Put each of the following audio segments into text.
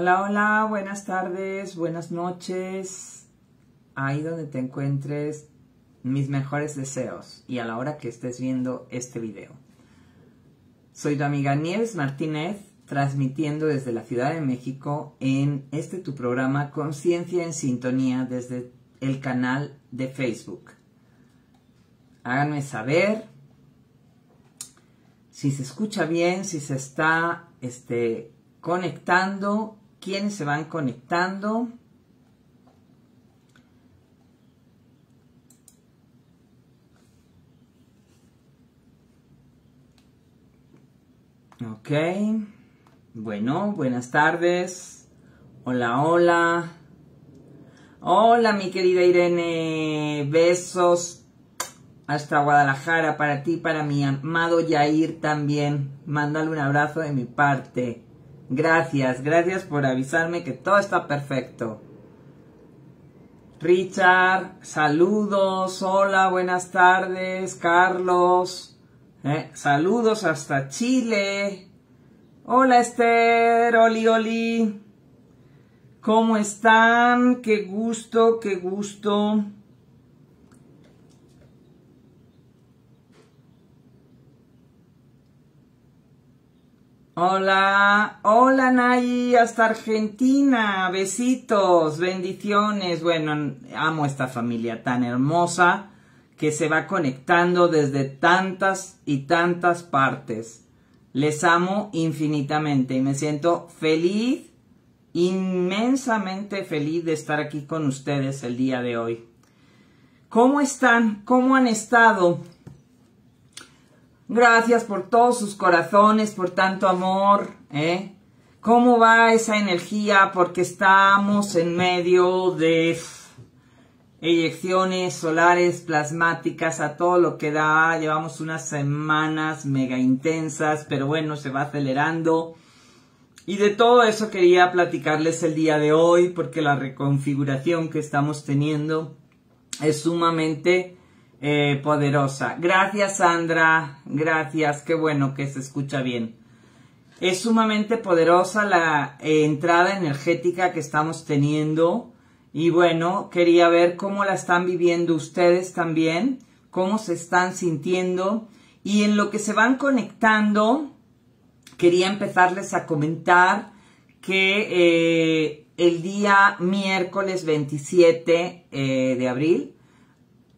Hola, hola, buenas tardes, buenas noches. Ahí donde te encuentres, mis mejores deseos y a la hora que estés viendo este video. Soy tu amiga Nieves Martínez, transmitiendo desde la Ciudad de México en este tu programa Conciencia en Sintonía desde el canal de Facebook. Háganme saber si se escucha bien, si se está este, conectando, quiénes se van conectando. Ok. Bueno, buenas tardes. Hola, hola. Hola, mi querida Irene. Besos hasta Guadalajara para ti, para mi amado Yair también. Mándale un abrazo de mi parte. Gracias, gracias por avisarme que todo está perfecto. Richard, saludos, hola, buenas tardes, Carlos, eh, saludos hasta Chile. Hola Esther, Oli, Oli. ¿Cómo están? Qué gusto, qué gusto. Hola, hola Nay, hasta Argentina, besitos, bendiciones. Bueno, amo esta familia tan hermosa que se va conectando desde tantas y tantas partes. Les amo infinitamente y me siento feliz, inmensamente feliz de estar aquí con ustedes el día de hoy. ¿Cómo están? ¿Cómo han estado? Gracias por todos sus corazones, por tanto amor, ¿eh? ¿Cómo va esa energía? Porque estamos en medio de eyecciones solares plasmáticas a todo lo que da. Llevamos unas semanas mega intensas, pero bueno, se va acelerando. Y de todo eso quería platicarles el día de hoy, porque la reconfiguración que estamos teniendo es sumamente eh, poderosa. Gracias Sandra, gracias, qué bueno que se escucha bien. Es sumamente poderosa la eh, entrada energética que estamos teniendo y bueno, quería ver cómo la están viviendo ustedes también, cómo se están sintiendo y en lo que se van conectando, quería empezarles a comentar que eh, el día miércoles 27 de abril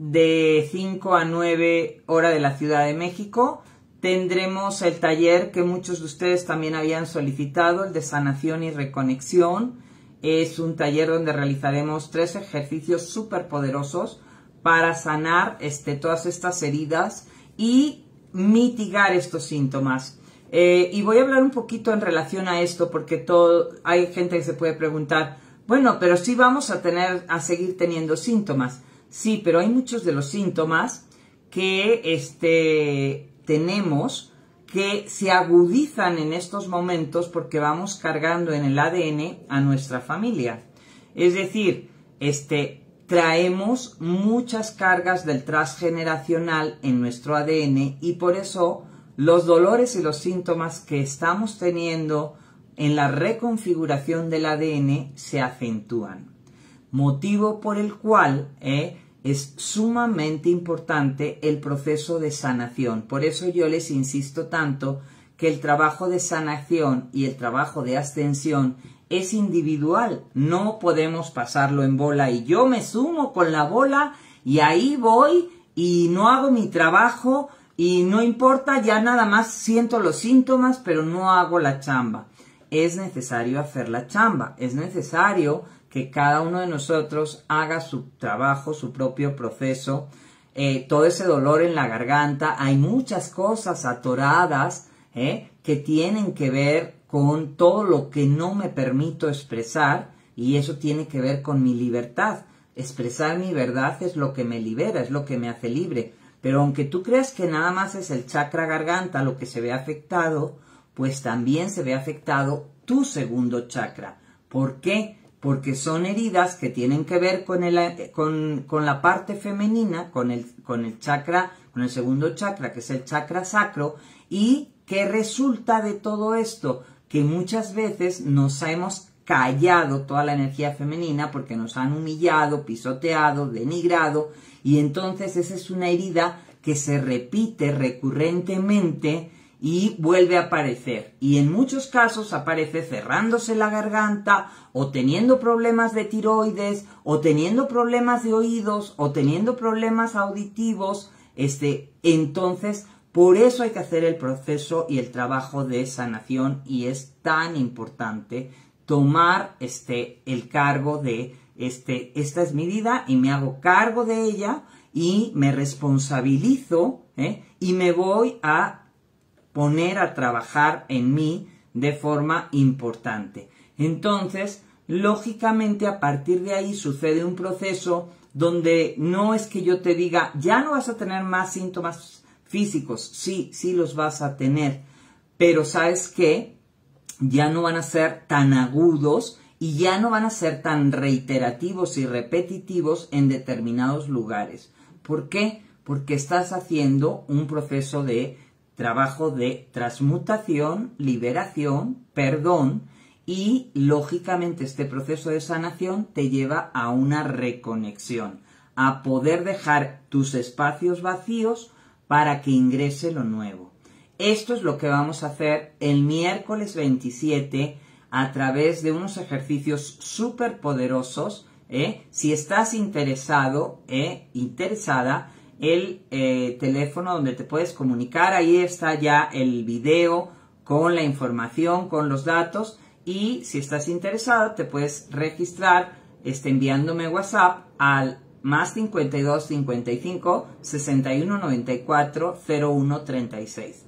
de 5 a 9 hora de la Ciudad de México. Tendremos el taller que muchos de ustedes también habían solicitado, el de sanación y reconexión. Es un taller donde realizaremos tres ejercicios súper poderosos para sanar este, todas estas heridas y mitigar estos síntomas. Eh, y voy a hablar un poquito en relación a esto porque todo, hay gente que se puede preguntar, bueno, pero sí vamos a tener, a seguir teniendo síntomas. Sí, pero hay muchos de los síntomas que este, tenemos que se agudizan en estos momentos porque vamos cargando en el ADN a nuestra familia. Es decir, este, traemos muchas cargas del transgeneracional en nuestro ADN y por eso los dolores y los síntomas que estamos teniendo en la reconfiguración del ADN se acentúan motivo por el cual eh, es sumamente importante el proceso de sanación. Por eso yo les insisto tanto que el trabajo de sanación y el trabajo de ascensión es individual. No podemos pasarlo en bola y yo me sumo con la bola y ahí voy y no hago mi trabajo y no importa, ya nada más siento los síntomas, pero no hago la chamba. Es necesario hacer la chamba, es necesario que cada uno de nosotros haga su trabajo, su propio proceso, eh, todo ese dolor en la garganta, hay muchas cosas atoradas eh, que tienen que ver con todo lo que no me permito expresar y eso tiene que ver con mi libertad. Expresar mi verdad es lo que me libera, es lo que me hace libre. Pero aunque tú creas que nada más es el chakra garganta lo que se ve afectado, pues también se ve afectado tu segundo chakra. ¿Por qué? Porque son heridas que tienen que ver con, el, con, con la parte femenina, con el, con el chakra, con el segundo chakra, que es el chakra sacro, y que resulta de todo esto, que muchas veces nos hemos callado toda la energía femenina porque nos han humillado, pisoteado, denigrado y entonces esa es una herida que se repite recurrentemente y vuelve a aparecer. Y en muchos casos aparece cerrándose la garganta o teniendo problemas de tiroides o teniendo problemas de oídos o teniendo problemas auditivos. Este, entonces, por eso hay que hacer el proceso y el trabajo de sanación y es tan importante tomar este, el cargo de este, esta es mi vida y me hago cargo de ella y me responsabilizo ¿eh? y me voy a poner a trabajar en mí de forma importante. Entonces, lógicamente a partir de ahí sucede un proceso donde no es que yo te diga, ya no vas a tener más síntomas físicos, sí, sí los vas a tener, pero sabes que ya no van a ser tan agudos y ya no van a ser tan reiterativos y repetitivos en determinados lugares. ¿Por qué? Porque estás haciendo un proceso de trabajo de transmutación, liberación, perdón y lógicamente este proceso de sanación te lleva a una reconexión, a poder dejar tus espacios vacíos para que ingrese lo nuevo. Esto es lo que vamos a hacer el miércoles 27 a través de unos ejercicios súper poderosos. ¿eh? Si estás interesado, ¿eh? interesada, el eh, teléfono donde te puedes comunicar. Ahí está ya el video con la información, con los datos. Y si estás interesado, te puedes registrar este, enviándome WhatsApp al más 52 55 61 94 01 36.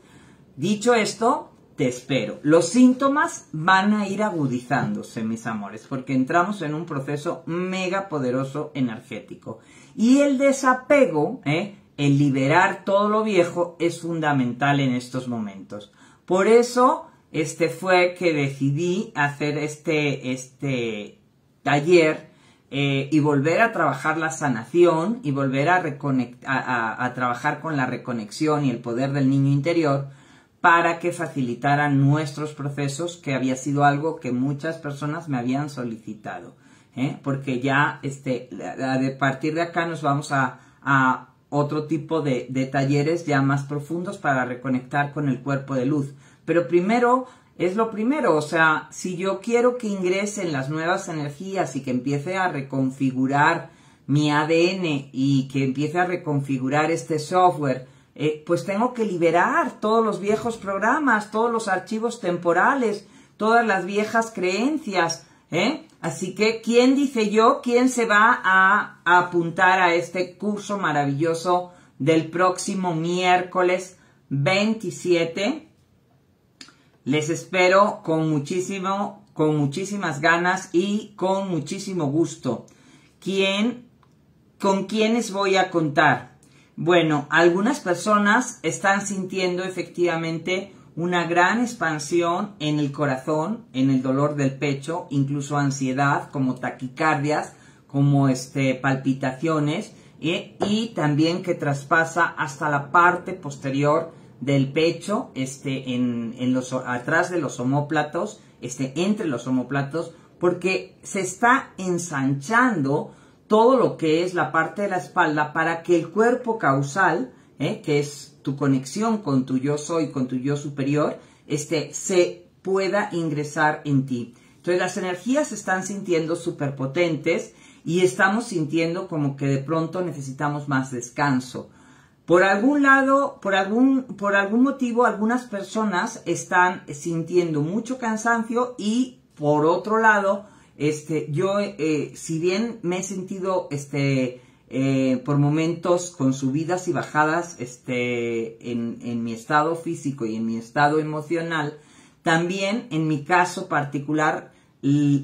Dicho esto, te espero. Los síntomas van a ir agudizándose, mis amores, porque entramos en un proceso mega poderoso energético. Y el desapego, ¿eh? el liberar todo lo viejo, es fundamental en estos momentos. Por eso, este fue que decidí hacer este, este taller eh, y volver a trabajar la sanación y volver a, a trabajar con la reconexión y el poder del niño interior para que facilitaran nuestros procesos, que había sido algo que muchas personas me habían solicitado. ¿Eh? porque ya este, a partir de acá nos vamos a, a otro tipo de, de, talleres ya más profundos para reconectar con el cuerpo de luz. Pero primero es lo primero, o sea, si yo quiero que ingresen las nuevas energías y que empiece a reconfigurar mi ADN y que empiece a reconfigurar este software, eh, pues tengo que liberar todos los viejos programas, todos los archivos temporales, todas las viejas creencias, ¿eh? Así que, ¿quién dice yo? ¿Quién se va a, apuntar a este curso maravilloso del próximo miércoles 27? Les espero con muchísimo, con muchísimas ganas y con muchísimo gusto. ¿Quién, con quiénes voy a contar? Bueno, algunas personas están sintiendo efectivamente una gran expansión en el corazón, en el dolor del pecho, incluso ansiedad, como taquicardias, como este, palpitaciones, y también que traspasa hasta la parte posterior del pecho, este, en, en los, atrás de los homóplatos, este, entre los homóplatos, porque se está ensanchando todo lo que es la parte de la espalda para que el cuerpo causal, ¿eh? que es tu conexión con tu yo soy, con tu yo superior, este, se pueda ingresar en ti. Entonces las energías se están sintiendo súper potentes y estamos sintiendo como que de pronto necesitamos más descanso. Por algún lado, por algún, por algún motivo, algunas personas están sintiendo mucho cansancio y por otro lado, este, yo, eh, si bien me he sentido, este, eh, por momentos con subidas y bajadas este, en, mi estado físico y en mi estado emocional, también en mi caso particular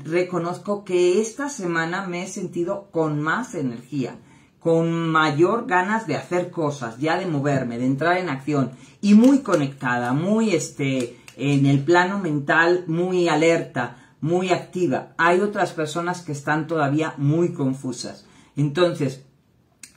reconozco que esta semana me he sentido con más energía, con mayor ganas de hacer cosas, ya de moverme, de entrar en acción y muy conectada, muy este, en el plano mental, muy alerta, muy activa. Hay otras personas que están todavía muy confusas. Entonces,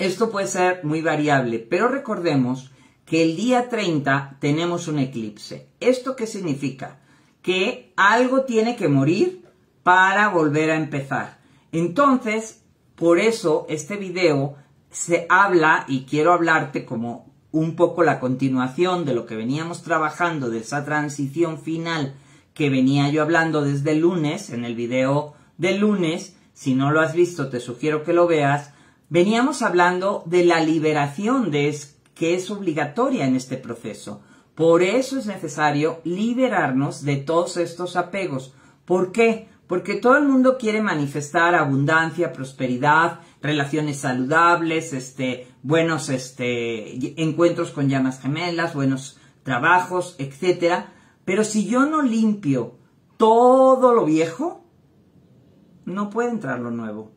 esto puede ser muy variable, pero recordemos que el día 30 tenemos un eclipse. ¿Esto qué significa? Que algo tiene que morir para volver a empezar. Entonces, por eso este video se habla y quiero hablarte como un poco la continuación de lo que veníamos trabajando, de esa transición final que venía yo hablando desde el lunes, en el video del lunes, si no lo has visto te sugiero que lo veas, veníamos hablando de la liberación de que es obligatoria en este proceso. Por eso es necesario liberarnos de todos estos apegos. ¿Por qué? Porque todo el mundo quiere manifestar abundancia, prosperidad, relaciones saludables, este, buenos este, encuentros con llamas gemelas, buenos trabajos, etc. Pero si yo no limpio todo lo viejo, no puede entrar lo nuevo.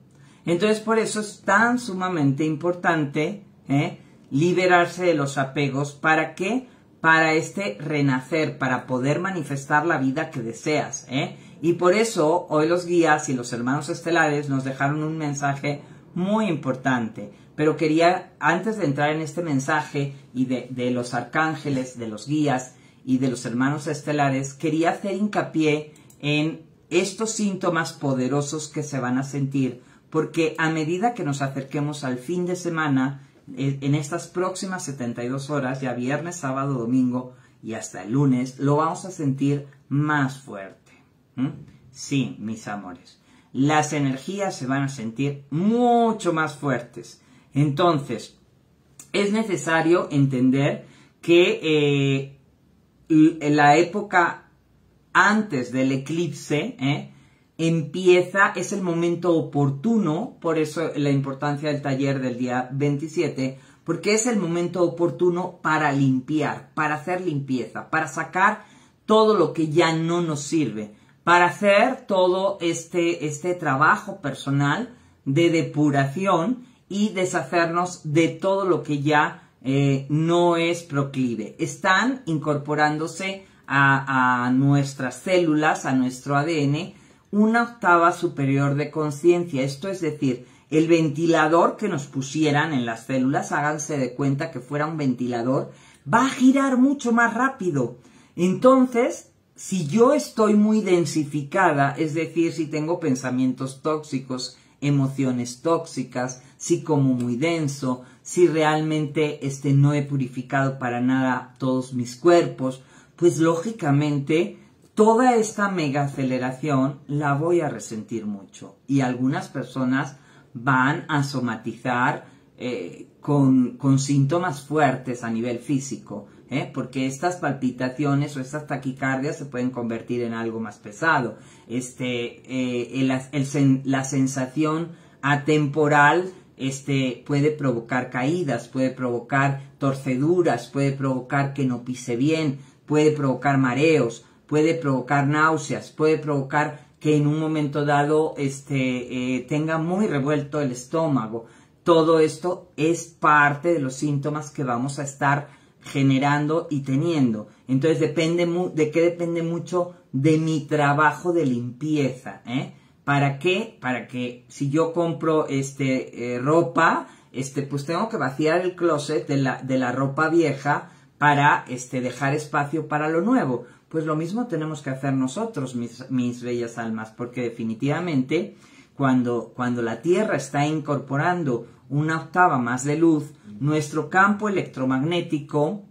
Entonces por eso es tan sumamente importante ¿eh? liberarse de los apegos. ¿Para qué? Para este renacer, para poder manifestar la vida que deseas. ¿eh? Y por eso hoy los guías y los hermanos estelares nos dejaron un mensaje muy importante. Pero quería, antes de entrar en este mensaje y de, de los arcángeles, de los guías y de los hermanos estelares, quería hacer hincapié en estos síntomas poderosos que se van a sentir, porque a medida que nos acerquemos al fin de semana, eh, en estas próximas 72 horas, ya viernes, sábado, domingo y hasta el lunes, lo vamos a sentir más fuerte. Sí, mis amores las energías se van a sentir mucho más fuertes. Entonces, es necesario entender que eh, la época antes del eclipse eh, empieza, es el momento oportuno, por eso la importancia del taller del día 27, porque es el momento oportuno para limpiar, para hacer limpieza, para sacar todo lo que ya no nos sirve para hacer todo este, este trabajo personal de depuración y deshacernos de todo lo que ya eh, no es proclive. Están incorporándose a, a nuestras células, a nuestro ADN, una octava superior de conciencia. Esto es decir, el ventilador que nos pusieran en las células, háganse de cuenta que fuera un ventilador, va a girar mucho más rápido. Entonces, si yo estoy muy densificada, es decir, si tengo pensamientos tóxicos, emociones tóxicas, si como muy denso, si realmente este, no he purificado para nada todos mis cuerpos, pues lógicamente toda esta mega aceleración la voy a resentir mucho y algunas personas van a somatizar eh, con, con síntomas fuertes a nivel físico. ¿eh? porque estas palpitaciones o estas taquicardias se pueden convertir en algo más pesado. Este, eh, la sensación atemporal este, puede provocar caídas, puede provocar torceduras, puede provocar que no pise bien, puede provocar mareos, puede provocar náuseas, puede provocar que en un momento dado este, eh, tenga muy revuelto el estómago. Todo esto es parte de los síntomas que vamos a estar generando y teniendo. Entonces depende de qué depende mucho de mi trabajo de limpieza. ¿eh? ¿Para qué? Para que si yo compro este eh, ropa, este, pues tengo que vaciar el closet de la, de la ropa vieja para este, dejar espacio para lo nuevo. Pues lo mismo tenemos que hacer nosotros, mis, bellas almas, porque definitivamente cuando, cuando la Tierra está incorporando una octava más de luz, nuestro campo electromagnético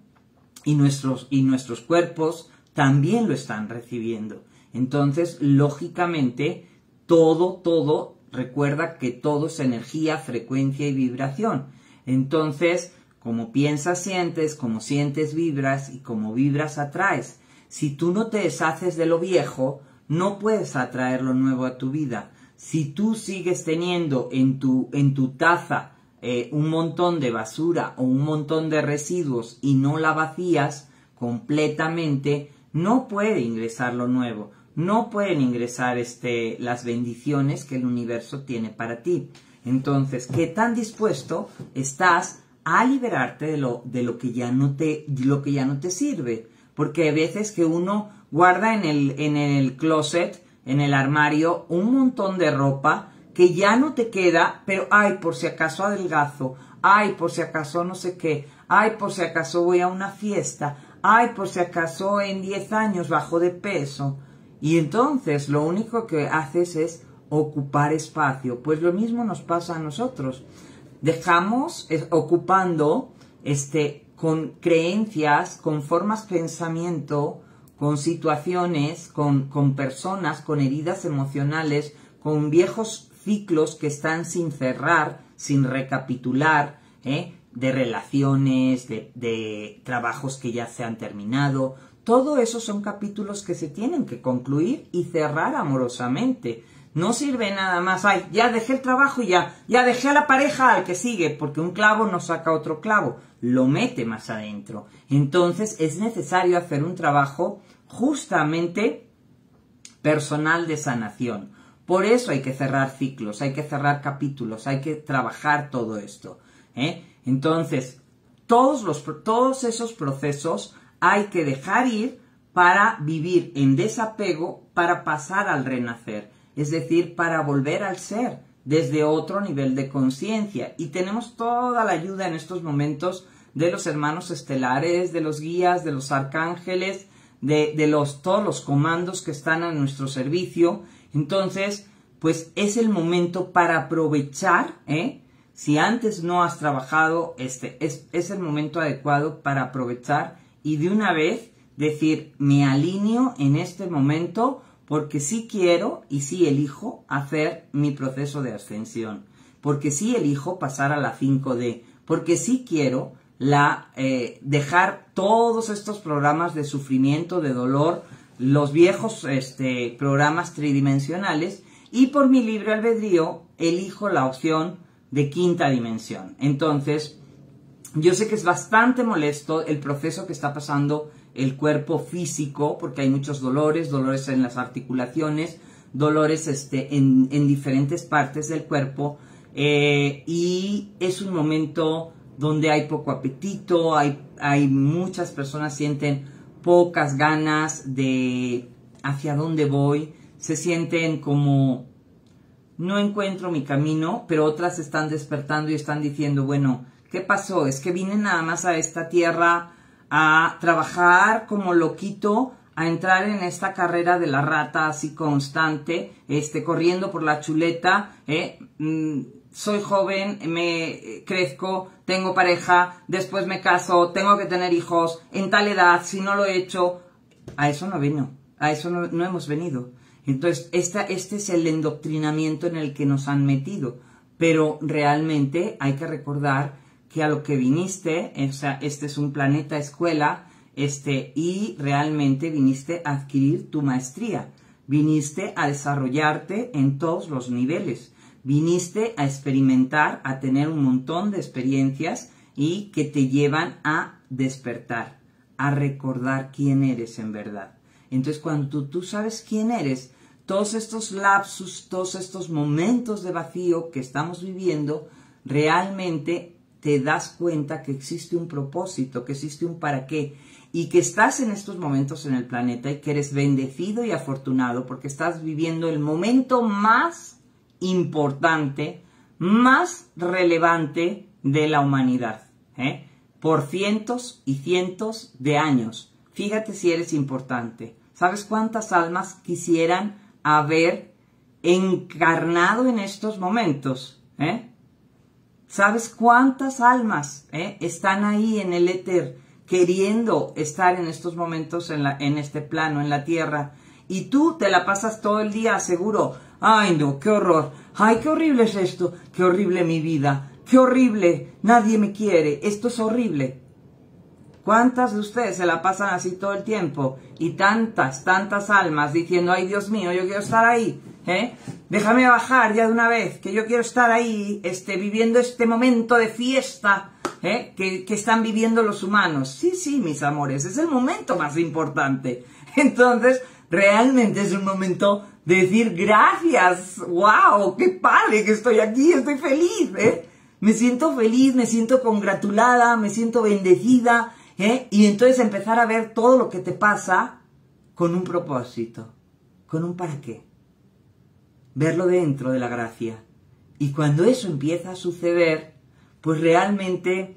y nuestros, y nuestros cuerpos también lo están recibiendo. Entonces, lógicamente, todo, todo, recuerda que todo es energía, frecuencia y vibración. Entonces, como piensas, sientes, como sientes, vibras y como vibras, atraes. Si tú no te deshaces de lo viejo, no puedes atraer lo nuevo a tu vida. Si tú sigues teniendo en tu, en tu taza eh, un montón de basura o un montón de residuos y no la vacías completamente, no puede ingresar lo nuevo, no pueden ingresar este, las bendiciones que el universo tiene para ti. Entonces, ¿qué tan dispuesto estás a liberarte de lo, de lo, que, ya no te, lo que ya no te sirve? Porque hay veces que uno guarda en el, en el closet, en el armario, un montón de ropa que ya no te queda, pero ay, por si acaso adelgazo, ay, por si acaso no sé qué, ay, por si acaso voy a una fiesta, ay, por si acaso en 10 años bajo de peso. Y entonces lo único que haces es ocupar espacio. Pues lo mismo nos pasa a nosotros. Dejamos ocupando este, con creencias, con formas de pensamiento, con situaciones, con, con personas, con heridas emocionales, con viejos ciclos que están sin cerrar, sin recapitular, ¿eh? de relaciones, de, de, trabajos que ya se han terminado. Todo eso son capítulos que se tienen que concluir y cerrar amorosamente. No sirve nada más, ay, ya dejé el trabajo y ya, ya dejé a la pareja al que sigue, porque un clavo no saca otro clavo, lo mete más adentro. Entonces es necesario hacer un trabajo justamente personal de sanación. Por eso hay que cerrar ciclos, hay que cerrar capítulos, hay que trabajar todo esto. ¿eh? Entonces, todos, los, todos esos procesos hay que dejar ir para vivir en desapego, para pasar al renacer, es decir, para volver al ser desde otro nivel de conciencia. Y tenemos toda la ayuda en estos momentos de los hermanos estelares, de los guías, de los arcángeles, de, de los, todos los comandos que están a nuestro servicio. Entonces, pues es el momento para aprovechar, ¿eh? Si antes no has trabajado, este es, es el momento adecuado para aprovechar y de una vez decir, me alineo en este momento porque sí quiero y sí elijo hacer mi proceso de ascensión, porque sí elijo pasar a la 5D, porque sí quiero la, eh, dejar todos estos programas de sufrimiento, de dolor, los viejos este, programas tridimensionales y por mi libre albedrío elijo la opción de quinta dimensión. Entonces, yo sé que es bastante molesto el proceso que está pasando el cuerpo físico, porque hay muchos dolores, dolores en las articulaciones, dolores este, en, diferentes partes del cuerpo, eh, y es un momento donde hay poco apetito, hay, hay muchas personas sienten pocas ganas de hacia dónde voy, se sienten como no encuentro mi camino, pero otras están despertando y están diciendo, bueno, ¿qué pasó? Es que vine nada más a esta tierra a trabajar como loquito, a entrar en esta carrera de la rata así constante, este, corriendo por la chuleta, ¿eh? Mm, soy joven, me crezco, tengo pareja, después me caso, tengo que tener hijos, en tal edad, si no lo he hecho, a eso no vino, a eso no hemos venido. Entonces, este es el endoctrinamiento en el que nos han metido. Pero realmente hay que recordar que a lo que viniste, o sea, este es un planeta escuela, este, y realmente viniste a adquirir tu maestría. Viniste a desarrollarte en todos los niveles. Viniste a experimentar, a tener un montón de experiencias y que te llevan a despertar, a recordar quién eres en verdad. Entonces, cuando tú, sabes quién eres, todos estos lapsus, todos estos momentos de vacío que estamos viviendo, realmente te das cuenta que existe un propósito, que existe un para qué, y que estás en estos momentos en el planeta y que eres bendecido y afortunado porque estás viviendo el momento más importante, más relevante de la humanidad, ¿eh? por cientos y cientos de años. Fíjate si eres importante. ¿Sabes cuántas almas quisieran haber encarnado en estos momentos? ¿eh? ¿Sabes cuántas almas ¿eh? están ahí en el éter queriendo estar en estos momentos en, en este plano, en la tierra? Y tú te la pasas todo el día seguro. Ay, no, qué horror. Ay, qué horrible es esto. Qué horrible mi vida. Qué horrible. Nadie me quiere. Esto es horrible. ¿Cuántas de ustedes se la pasan así todo el tiempo? Y tantas, tantas almas diciendo, ay Dios mío, yo quiero estar ahí, ¿eh? Déjame bajar ya de una vez, que yo quiero estar ahí, este, viviendo este momento de fiesta, ¿eh? Que, que están viviendo los humanos. Sí, sí, mis amores, es el momento más importante. Entonces, realmente es un momento de decir gracias, wow, qué padre que estoy aquí, estoy feliz, ¿eh? Me siento feliz, me siento congratulada, me siento bendecida, ¿eh? Y entonces empezar a ver todo lo que te pasa con un propósito, con un para qué. Verlo dentro de la gracia. Y cuando eso empieza a suceder, pues realmente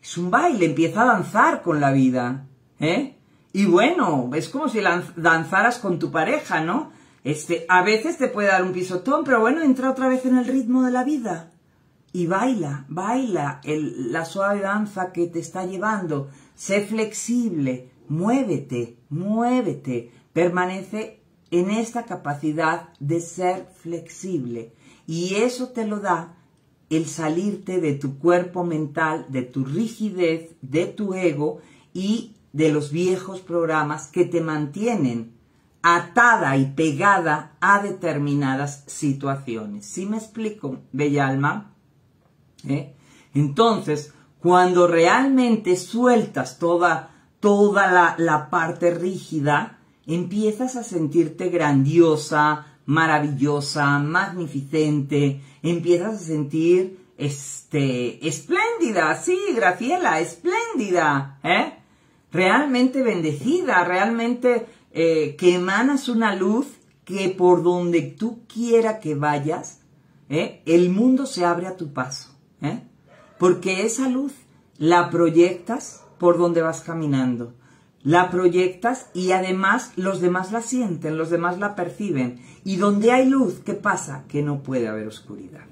es un baile, empieza a danzar con la vida. ¿eh? Y bueno, es como si danzaras con tu pareja, ¿no? Este, a veces te puede dar un pisotón, pero bueno, entra otra vez en el ritmo de la vida. Y baila, baila la suave danza que te está llevando. Sé flexible, muévete, muévete. Permanece en esta capacidad de ser flexible. Y eso te lo da el salirte de tu cuerpo mental, de tu rigidez, de tu ego y de los viejos programas que te mantienen atada y pegada a determinadas situaciones. ¿Sí me explico, bella alma? ¿Eh? Entonces, cuando realmente sueltas toda, toda la, la parte rígida, empiezas a sentirte grandiosa, maravillosa, magnificente, empiezas a sentir este espléndida, sí, Graciela, espléndida, ¿eh? Realmente bendecida, realmente eh, que emanas una luz que por donde tú quiera que vayas, ¿eh? el mundo se abre a tu paso, ¿eh? porque esa luz la proyectas por donde vas caminando la proyectas y además los demás la sienten, los demás la perciben. Y donde hay luz, ¿qué pasa? Que no puede haber oscuridad.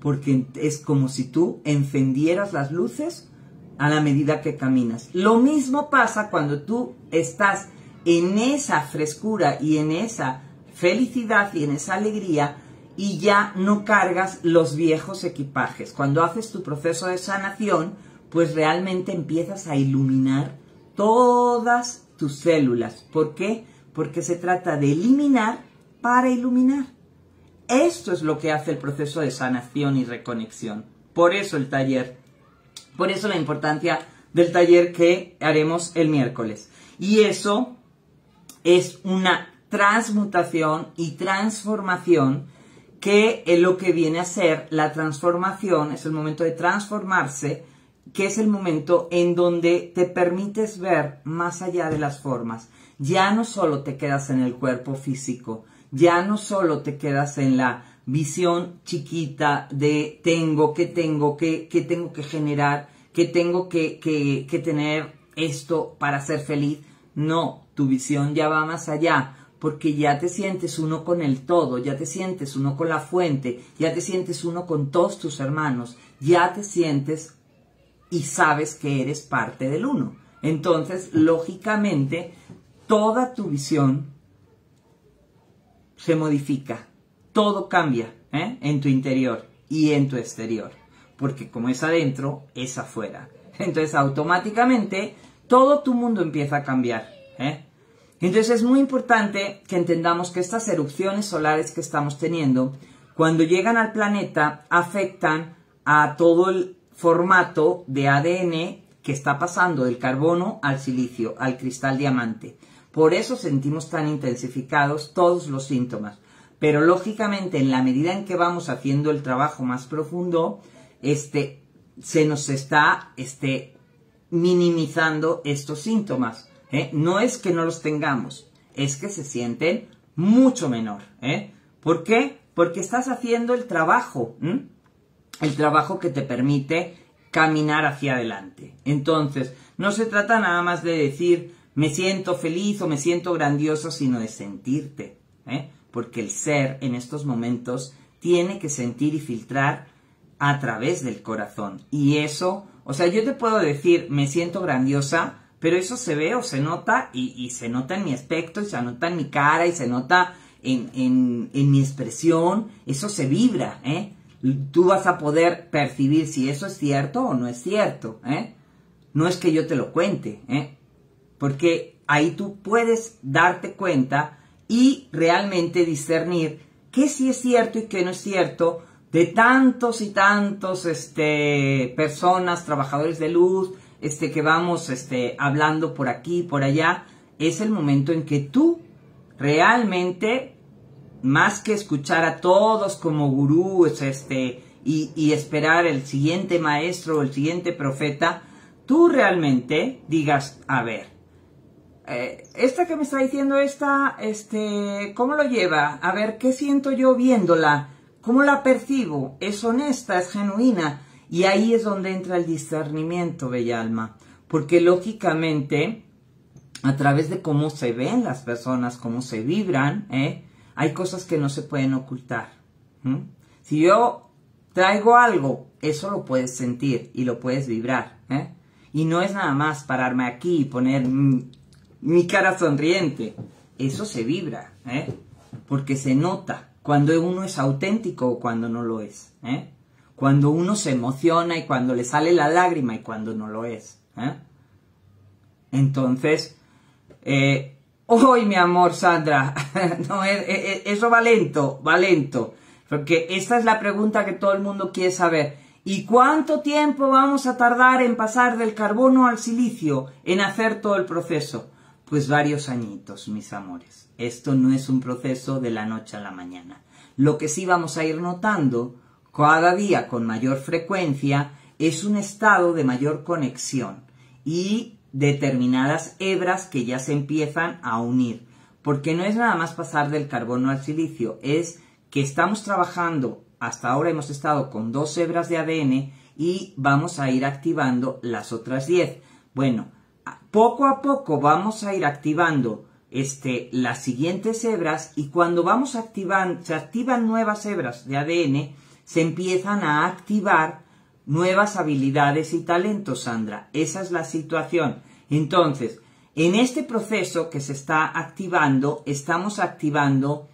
Porque es como si tú encendieras las luces a la medida que caminas. Lo mismo pasa cuando tú estás en esa frescura y en esa felicidad y en esa alegría y ya no cargas los viejos equipajes. Cuando haces tu proceso de sanación, pues realmente empiezas a iluminar todas tus células. ¿Por qué? Porque se trata de eliminar para iluminar. Esto es lo que hace el proceso de sanación y reconexión. Por eso el taller. Por eso la importancia del taller que haremos el miércoles. Y eso es una transmutación y transformación que es lo que viene a ser la transformación, es el momento de transformarse que es el momento en donde te permites ver más allá de las formas. Ya no solo te quedas en el cuerpo físico, ya no solo te quedas en la visión chiquita de tengo, que tengo, que, que tengo que generar, que tengo que, que, que tener esto para ser feliz. No, tu visión ya va más allá, porque ya te sientes uno con el todo, ya te sientes uno con la fuente, ya te sientes uno con todos tus hermanos, ya te sientes y sabes que eres parte del uno. Entonces, lógicamente, toda tu visión se modifica, todo cambia ¿eh? en tu interior y en tu exterior, porque como es adentro, es afuera. Entonces, automáticamente, todo tu mundo empieza a cambiar. ¿eh? Entonces, es muy importante que entendamos que estas erupciones solares que estamos teniendo, cuando llegan al planeta, afectan a todo el formato de ADN que está pasando del carbono al silicio, al cristal diamante. Por eso sentimos tan intensificados todos los síntomas. Pero lógicamente, en la medida en que vamos haciendo el trabajo más profundo, este, se nos está este, minimizando estos síntomas. ¿eh? No es que no los tengamos, es que se sienten mucho menor. ¿eh? ¿Por qué? Porque estás haciendo el trabajo el trabajo que te permite caminar hacia adelante. Entonces, no se trata nada más de decir me siento feliz o me siento grandioso, sino de sentirte, ¿eh? porque el ser en estos momentos tiene que sentir y filtrar a través del corazón. Y eso, o sea, yo te puedo decir me siento grandiosa, pero eso se ve o se nota y, se nota en mi aspecto y se nota en mi cara y se nota en, en, en mi expresión, eso se vibra, ¿eh? tú vas a poder percibir si eso es cierto o no es cierto. ¿eh? No es que yo te lo cuente, ¿eh? porque ahí tú puedes darte cuenta y realmente discernir qué sí es cierto y qué no es cierto de tantos y tantos este, personas, trabajadores de luz, este, que vamos este, hablando por aquí, por allá. Es el momento en que tú realmente más que escuchar a todos como gurús este, y, esperar el siguiente maestro o el siguiente profeta, tú realmente digas, a ver, eh, esta que me está diciendo esta, este, ¿cómo lo lleva? A ver, ¿qué siento yo viéndola? ¿Cómo la percibo? ¿Es honesta? ¿Es genuina? Y ahí es donde entra el discernimiento, bella alma. Porque lógicamente a través de cómo se ven las personas, cómo se vibran, ¿eh? hay cosas que no se pueden ocultar. Si yo traigo algo, eso lo puedes sentir y lo puedes vibrar. ¿eh? Y no es nada más pararme aquí y poner mi cara sonriente. Eso se vibra, ¿eh? porque se nota cuando uno es auténtico o cuando no lo es. ¿eh? Cuando uno se emociona y cuando le sale la lágrima y cuando no lo es. ¿eh? Entonces, eh, hoy mi amor Sandra, no, eh, eh, eso va lento, va lento, porque esta es la pregunta que todo el mundo quiere saber. ¿Y cuánto tiempo vamos a tardar en pasar del carbono al silicio, en hacer todo el proceso? Pues varios añitos, mis amores. Esto no es un proceso de la noche a la mañana. Lo que sí vamos a ir notando cada día con mayor frecuencia es un estado de mayor conexión y determinadas hebras que ya se empiezan a unir. Porque no es nada más pasar del carbono al silicio, es que estamos trabajando, hasta ahora hemos estado con dos hebras de ADN y vamos a ir activando las otras 10. Bueno, poco a poco vamos a ir activando este, las siguientes hebras y cuando vamos activando, se activan nuevas hebras de ADN, se empiezan a activar nuevas habilidades y talentos, Sandra. Esa es la situación. Entonces, en este proceso que se está activando, estamos activando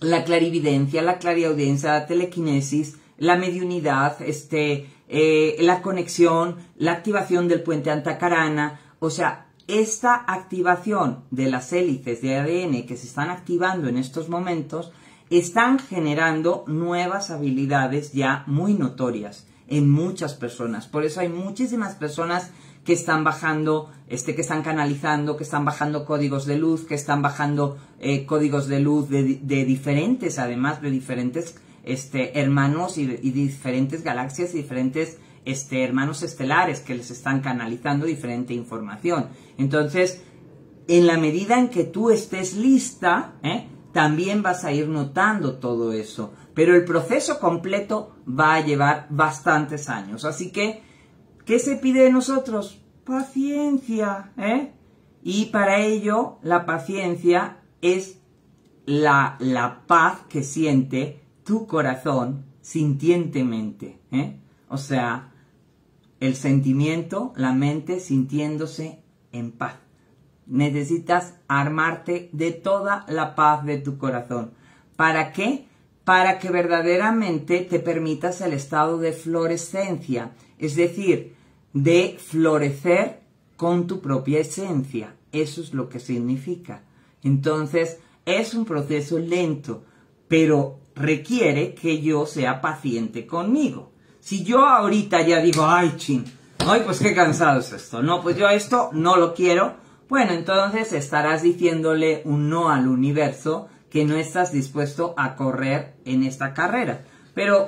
la clarividencia, la clariaudiencia, la telequinesis, la mediunidad, este, eh, la conexión, la activación del puente antacarana, o sea, esta activación de las hélices de ADN que se están activando en estos momentos están generando nuevas habilidades ya muy notorias en muchas personas. Por eso hay muchísimas personas que están bajando, este, que están canalizando, que están bajando códigos de luz, que están bajando eh, códigos de luz de, diferentes, además de diferentes este, hermanos y, y diferentes galaxias y diferentes este, hermanos estelares que les están canalizando diferente información. Entonces, en la medida en que tú estés lista, ¿eh? también vas a ir notando todo eso. Pero el proceso completo va a llevar bastantes años. Así que, ¿qué se pide de nosotros? Paciencia, ¿eh? Y para ello, la paciencia es la, la paz que siente tu corazón sintientemente, ¿eh? O sea, el sentimiento, la mente sintiéndose en paz. Necesitas armarte de toda la paz de tu corazón. ¿Para qué? Para que verdaderamente te permitas el estado de florescencia, es decir, de florecer con tu propia esencia. Eso es lo que significa. Entonces, es un proceso lento, pero requiere que yo sea paciente conmigo. Si yo ahorita ya digo, ay, chin, ay, pues qué cansado es esto, no, pues yo esto no lo quiero, bueno, entonces estarás diciéndole un no al universo que no estás dispuesto a correr en esta carrera. Pero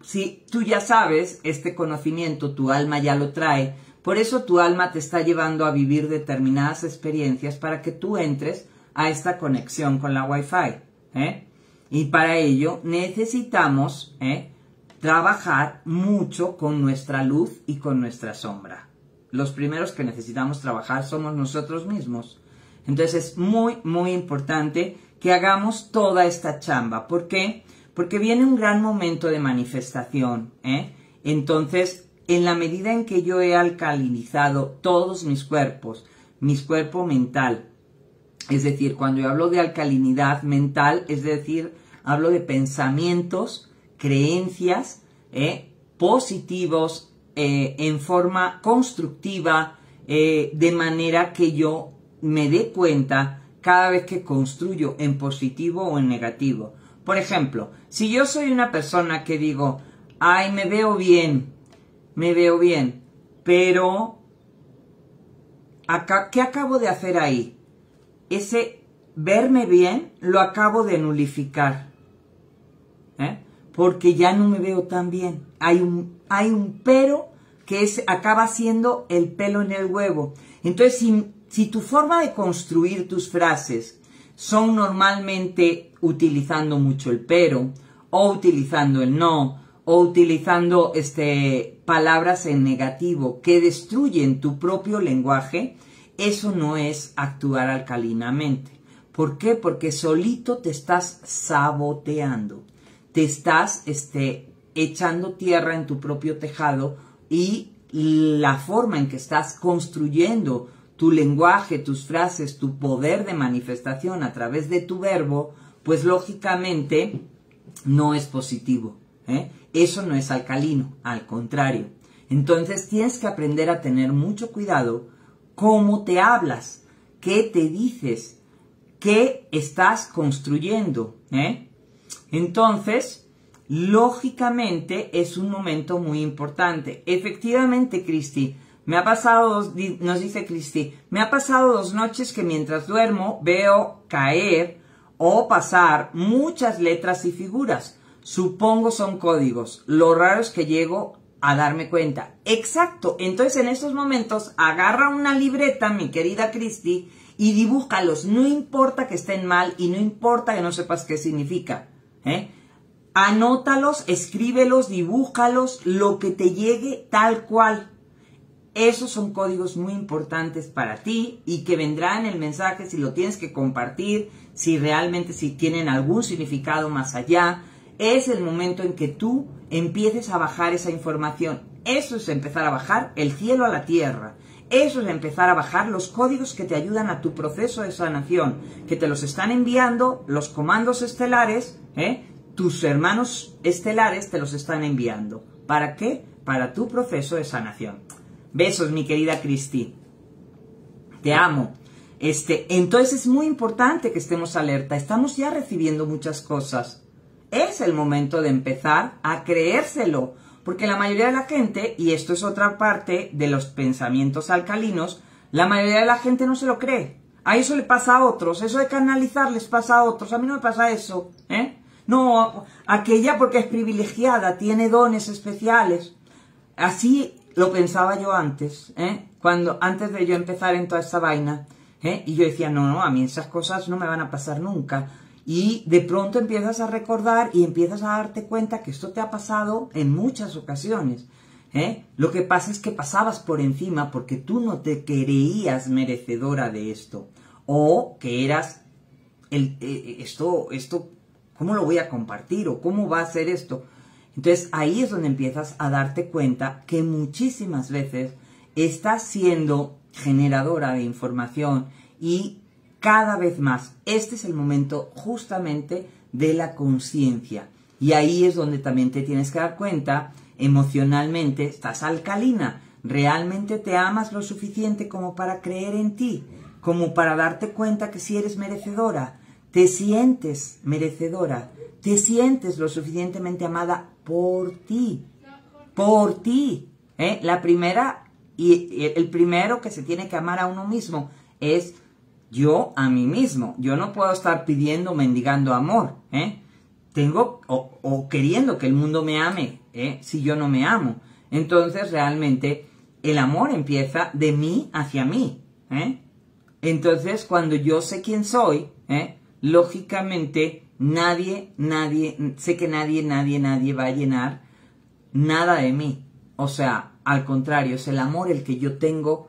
si tú ya sabes este conocimiento, tu alma ya lo trae, por eso tu alma te está llevando a vivir determinadas experiencias para que tú entres a esta conexión con la Wi-Fi. ¿eh? Y para ello necesitamos ¿eh? Trabajar mucho con nuestra luz y con nuestra sombra los primeros que necesitamos trabajar somos nosotros mismos. Entonces es muy, muy importante que hagamos toda esta chamba. ¿Por qué? Porque viene un gran momento de manifestación. ¿eh? Entonces, en la medida en que yo he alcalinizado todos mis cuerpos, mi cuerpo mental, es decir, cuando yo hablo de alcalinidad mental, es decir, hablo de pensamientos, creencias ¿eh? positivos, eh, en forma constructiva, eh, de manera que yo me dé cuenta cada vez que construyo en positivo o en negativo. Por ejemplo, si yo soy una persona que digo, ay, me veo bien, me veo bien, pero acá, ¿qué acabo de hacer ahí? Ese verme bien lo acabo de nulificar. ¿eh? Porque ya no me veo tan bien. Hay un hay un pero que es, acaba siendo el pelo en el huevo. Entonces, si, si tu forma de construir tus frases son normalmente utilizando mucho el pero, o utilizando el no, o utilizando este, palabras en negativo que destruyen tu propio lenguaje, eso no es actuar alcalinamente. ¿Por qué? Porque solito te estás saboteando, te estás este, echando tierra en tu propio tejado y la forma en que estás construyendo tu lenguaje, tus frases, tu poder de manifestación a través de tu verbo, pues lógicamente no es positivo. ¿eh? Eso no es alcalino, al contrario. Entonces tienes que aprender a tener mucho cuidado cómo te hablas, qué te dices, qué estás construyendo. ¿eh? Entonces, lógicamente es un momento muy importante. Efectivamente, Cristi, me ha pasado, nos dice Cristi, me ha pasado dos noches que mientras duermo veo caer o pasar muchas letras y figuras. Supongo son códigos. Lo raro es que llego a darme cuenta. Exacto. Entonces en estos momentos agarra una libreta, mi querida Cristi, y dibújalos. No importa que estén mal y no importa que no sepas qué significa. ¿Eh? Anótalos, escríbelos, dibújalos, lo que te llegue tal cual. Esos son códigos muy importantes para ti y que vendrán en el mensaje si lo tienes que compartir, si realmente si tienen algún significado más allá. Es el momento en que tú empieces a bajar esa información. Eso es empezar a bajar el cielo a la tierra. Eso es empezar a bajar los códigos que te ayudan a tu proceso de sanación, que te los están enviando los comandos estelares, ¿eh? tus hermanos estelares te los están enviando. ¿Para qué? Para tu proceso de sanación. Besos, mi querida Cristi. Te amo. Este, entonces es muy importante que estemos alerta. Estamos ya recibiendo muchas cosas. Es el momento de empezar a creérselo. Porque la mayoría de la gente, y esto es otra parte de los pensamientos alcalinos, la mayoría de la gente no se lo cree. A eso le pasa a otros. Eso de canalizar les pasa a otros. A mí no me pasa eso. ¿eh? No, aquella porque es privilegiada, tiene dones especiales. Así lo pensaba yo antes, ¿eh? Cuando, antes de yo empezar en toda esta vaina, ¿eh? Y yo decía, no, no, a mí esas cosas no me van a pasar nunca. Y de pronto empiezas a recordar y empiezas a darte cuenta que esto te ha pasado en muchas ocasiones. ¿eh? Lo que pasa es que pasabas por encima porque tú no te creías merecedora de esto. O que eras el, eh, esto, esto, ¿cómo lo voy a compartir? ¿O cómo va a ser esto? Entonces ahí es donde empiezas a darte cuenta que muchísimas veces estás siendo generadora de información y cada vez más este es el momento justamente de la conciencia. Y ahí es donde también te tienes que dar cuenta, emocionalmente estás alcalina, realmente te amas lo suficiente como para creer en ti, como para darte cuenta que si eres merecedora, te sientes merecedora, te sientes lo suficientemente amada por ti, por ti. ¿eh? La primera y el primero que se tiene que amar a uno mismo es yo a mí mismo. Yo no puedo estar pidiendo, mendigando amor. ¿eh? Tengo o, queriendo que el mundo me ame ¿eh? si yo no me amo. Entonces realmente el amor empieza de mí hacia mí. ¿eh? Entonces cuando yo sé quién soy, ¿eh? Lógicamente nadie, nadie, sé que nadie, nadie, nadie va a llenar nada de mí. O sea, al contrario, es el amor el que yo tengo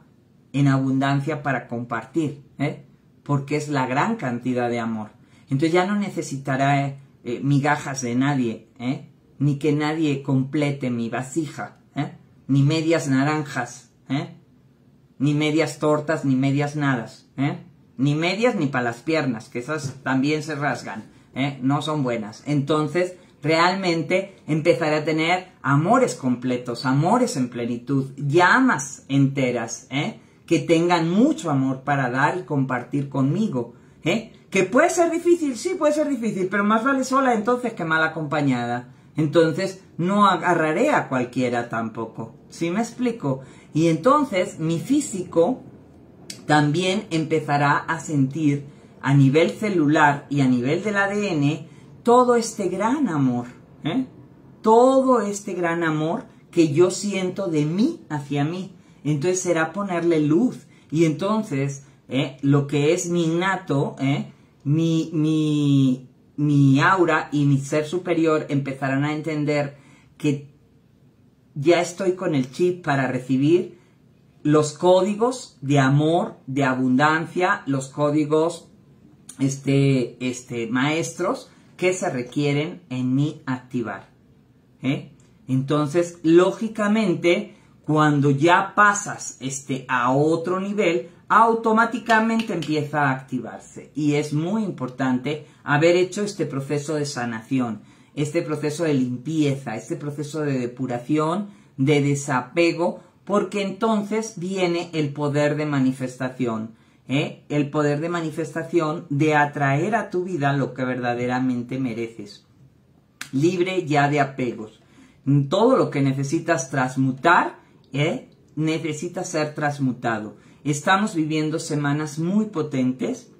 en abundancia para compartir, ¿eh? porque es la gran cantidad de amor. Entonces ya no necesitará eh, migajas de nadie, ¿eh? ni que nadie complete mi vasija, ¿eh? ni medias naranjas, ni medias tortas, ni medias nadas, ¿eh? Ni medias ni para las piernas, que esas también se rasgan. ¿eh? no son buenas. Entonces, realmente empezaré a tener amores completos, amores en plenitud, llamas enteras, ¿eh? que tengan mucho amor para dar y compartir conmigo. ¿eh? Que puede ser difícil, sí puede ser difícil, pero más vale sola entonces que mal acompañada. Entonces no agarraré a cualquiera tampoco. ¿Sí me explico? Y entonces mi físico también empezará a sentir a nivel celular y a nivel del ADN todo este gran amor, ¿eh? todo este gran amor que yo siento de mí hacia mí. Entonces será ponerle luz y entonces ¿eh? lo que es mi innato, ¿eh? mi, mi, mi aura y mi ser superior empezarán a entender que ya estoy con el chip para recibir los códigos de amor, de abundancia, los códigos este, este, maestros que se requieren en mí activar. ¿eh? Entonces, lógicamente, cuando ya pasas este, a otro nivel, automáticamente empieza a activarse. Y es muy importante haber hecho este proceso de sanación, este proceso de limpieza, este proceso de depuración, de desapego, porque entonces viene el poder de manifestación, ¿eh? el poder de manifestación de atraer a tu vida lo que verdaderamente mereces, libre ya de apegos. Todo lo que necesitas transmutar, ¿eh? necesita ser transmutado. Estamos viviendo semanas muy potentes,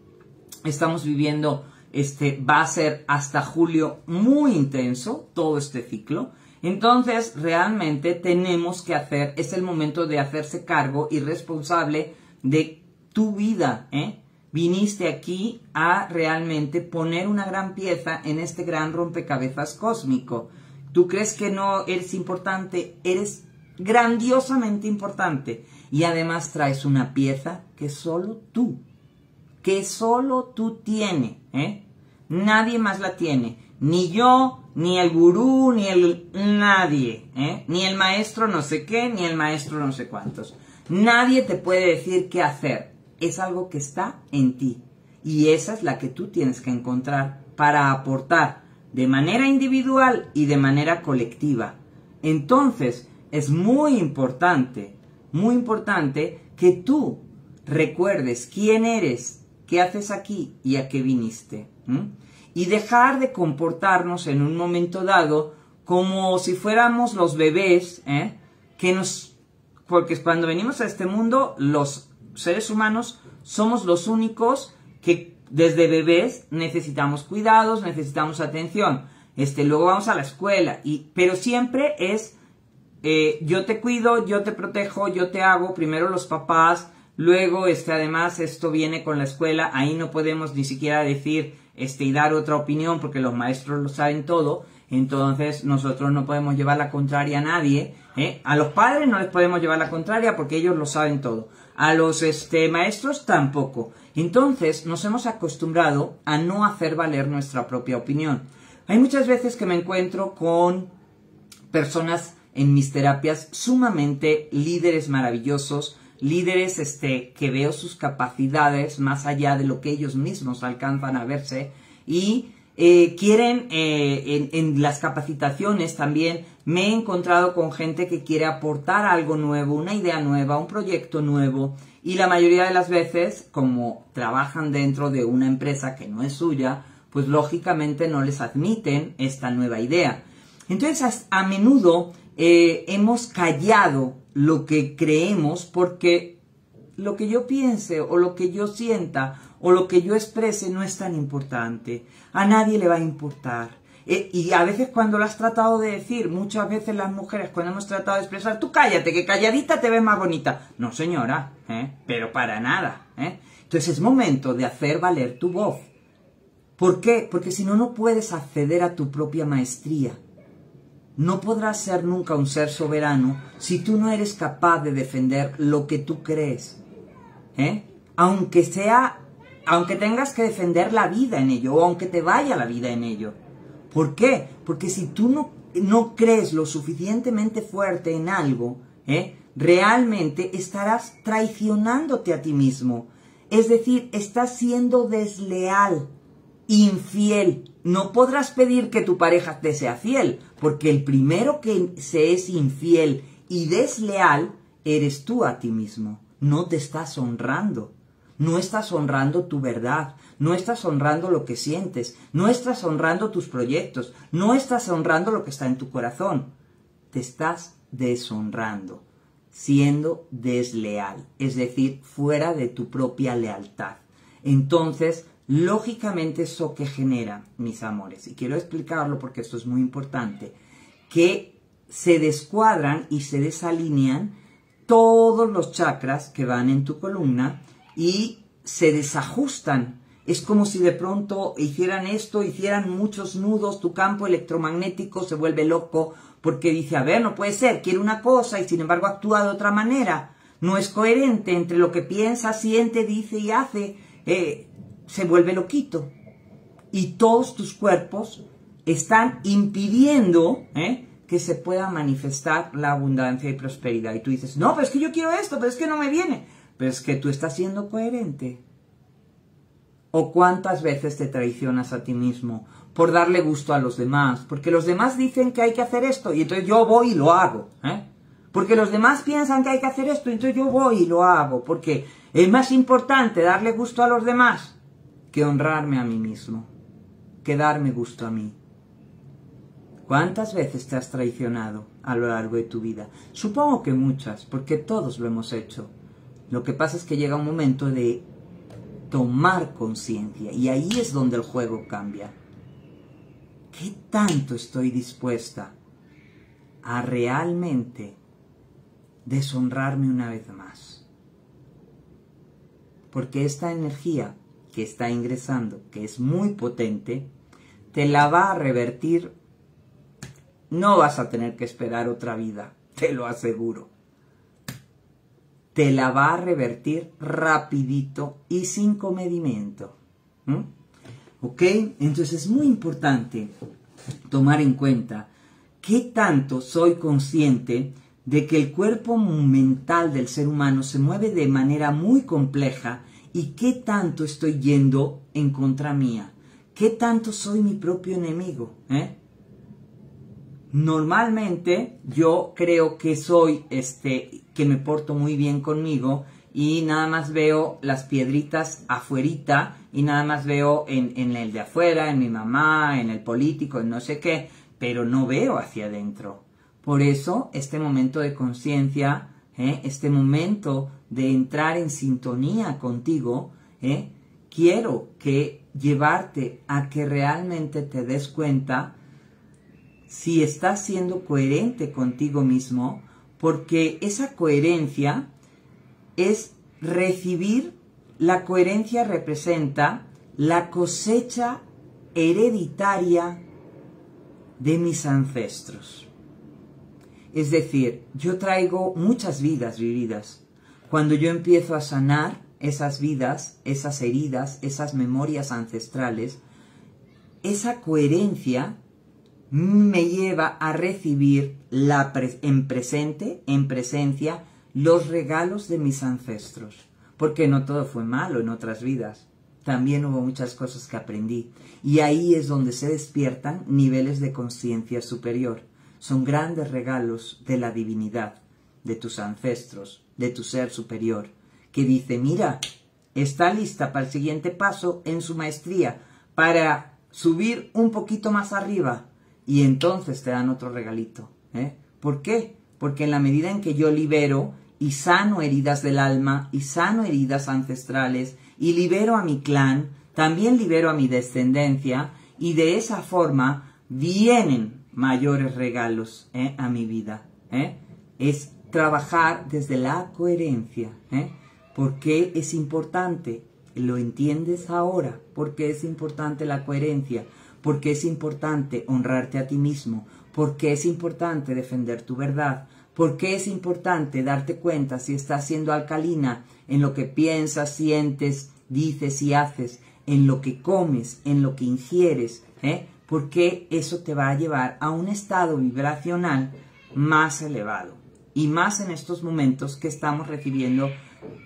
estamos viviendo, este, va a ser hasta julio muy intenso todo este ciclo, entonces, realmente tenemos que hacer, es el momento de hacerse cargo y responsable de tu vida, ¿eh? Viniste aquí a realmente poner una gran pieza en este gran rompecabezas cósmico. ¿Tú crees que no eres importante? Eres grandiosamente importante. Y además traes una pieza que solo tú, que solo tú tienes, ¿eh? Nadie más la tiene. Ni yo, ni el gurú, ni el nadie, ¿eh? ni el maestro no sé qué, ni el maestro no sé cuántos. Nadie te puede decir qué hacer. Es algo que está en ti. Y esa es la que tú tienes que encontrar para aportar de manera individual y de manera colectiva. Entonces, es muy importante, muy importante que tú recuerdes quién eres, qué haces aquí y a qué viniste y dejar de comportarnos en un momento dado como si fuéramos los bebés, ¿eh? que nos... Porque cuando venimos a este mundo, los seres humanos somos los únicos que desde bebés necesitamos cuidados, necesitamos atención. Este, luego vamos a la escuela, y, pero siempre es eh, yo te cuido, yo te protejo, yo te hago, primero los papás, luego este, además esto viene con la escuela, ahí no podemos ni siquiera decir este, y dar otra opinión porque los maestros lo saben todo, entonces nosotros no podemos llevar la contraria a nadie. ¿eh? A los padres no les podemos llevar la contraria porque ellos lo saben todo. A los este, maestros tampoco. Entonces nos hemos acostumbrado a no hacer valer nuestra propia opinión. Hay muchas veces que me encuentro con personas en mis terapias sumamente líderes maravillosos, líderes este, que veo sus capacidades más allá de lo que ellos mismos alcanzan a verse y eh, quieren eh, en, las capacitaciones también me he encontrado con gente que quiere aportar algo nuevo, una idea nueva, un proyecto nuevo y la mayoría de las veces como trabajan dentro de una empresa que no es suya, pues lógicamente no les admiten esta nueva idea. Entonces a, menudo eh, hemos callado lo que creemos porque lo que yo piense o lo que yo sienta o lo que yo exprese no es tan importante. A nadie le va a importar. Eh, y a veces cuando lo has tratado de decir, muchas veces las mujeres cuando hemos tratado de expresar, tú cállate, que calladita te ves más bonita. No señora, ¿eh? pero para nada. ¿eh? Entonces es momento de hacer valer tu voz. ¿Por qué? Porque si no, no puedes acceder a tu propia maestría. No podrás ser nunca un ser soberano si tú no eres capaz de defender lo que tú crees. ¿eh? Aunque sea, aunque tengas que defender la vida en ello, o aunque te vaya la vida en ello. ¿Por qué? Porque si tú no, no crees lo suficientemente fuerte en algo, ¿eh? realmente estarás traicionándote a ti mismo. Es decir, estás siendo desleal infiel. No podrás pedir que tu pareja te sea fiel, porque el primero que se es infiel y desleal eres tú a ti mismo. No te estás honrando. No estás honrando tu verdad, no estás honrando lo que sientes, no estás honrando tus proyectos, no estás honrando lo que está en tu corazón. Te estás deshonrando, siendo desleal, es decir, fuera de tu propia lealtad. Entonces, Lógicamente eso que genera, mis amores, y quiero explicarlo porque esto es muy importante, que se descuadran y se desalinean todos los chakras que van en tu columna y se desajustan. Es como si de pronto hicieran esto, hicieran muchos nudos, tu campo electromagnético se vuelve loco porque dice, a ver, no puede ser, quiere una cosa y sin embargo actúa de otra manera. no es coherente entre lo que piensa, siente, dice y hace, eh, se vuelve loquito. Y todos tus cuerpos están impidiendo ¿eh? que se pueda manifestar la abundancia y prosperidad. Y tú dices, no, pero es que yo quiero esto, pero es que no me viene. Pero es que tú estás siendo coherente. ¿O cuántas veces te traicionas a ti mismo por darle gusto a los demás? Porque los demás dicen que hay que hacer esto y entonces yo voy y lo hago. ¿eh? Porque los demás piensan que hay que hacer esto y entonces yo voy y lo hago. Porque es más importante darle gusto a los demás que honrarme a mí mismo, que darme gusto a mí. ¿Cuántas veces te has traicionado a lo largo de tu vida? Supongo que muchas, porque todos lo hemos hecho. Lo que pasa es que llega un momento de tomar conciencia y ahí es donde el juego cambia. ¿Qué tanto estoy dispuesta a realmente deshonrarme una vez más? Porque esta energía que está ingresando, que es muy potente, te la va a revertir no vas a tener que esperar otra vida, te lo aseguro. Te la va a revertir rapidito y sin comedimiento. ¿Ok? Entonces es muy importante tomar en cuenta qué tanto soy consciente de que el cuerpo mental del ser humano se mueve de manera muy compleja y qué tanto estoy yendo en contra mía, qué tanto soy mi propio enemigo. ¿eh? Normalmente yo creo que soy, este, que me porto muy bien conmigo y nada más veo las piedritas afuerita y nada más veo en, en el de afuera, en mi mamá, en el político, en no sé qué, pero no veo hacia adentro. Por eso este momento de conciencia, ¿eh? este momento de entrar en sintonía contigo, ¿eh? quiero que llevarte a que realmente te des cuenta si estás siendo coherente contigo mismo, porque esa coherencia es recibir, la coherencia representa la cosecha hereditaria de mis ancestros. Es decir, yo traigo muchas vidas vividas. Cuando yo empiezo a sanar esas vidas, esas heridas, esas memorias ancestrales, esa coherencia me lleva a recibir la en presente, en presencia, los regalos de mis ancestros. Porque no todo fue malo en otras vidas. También hubo muchas cosas que aprendí. Y ahí es donde se despiertan niveles de conciencia superior. Son grandes regalos de la divinidad, de tus ancestros, de tu ser superior, que dice, mira, está lista para el siguiente paso en su maestría, para subir un poquito más arriba, y entonces te dan otro regalito. ¿eh? ¿Por qué? Porque en la medida en que yo libero y sano heridas del alma y sano heridas ancestrales y libero a mi clan, también libero a mi descendencia y de esa forma vienen mayores regalos ¿eh? a mi vida. ¿eh? Es trabajar desde la coherencia. ¿eh? ¿Por qué es importante? ¿Lo entiendes ahora? ¿Por qué es importante la coherencia? porque es importante honrarte a ti mismo, porque es importante defender tu verdad, porque es importante darte cuenta si estás siendo alcalina en lo que piensas, sientes, dices y haces, en lo que comes, en lo que ingieres, ¿eh? porque eso te va a llevar a un estado vibracional más elevado. Y más en estos momentos que estamos recibiendo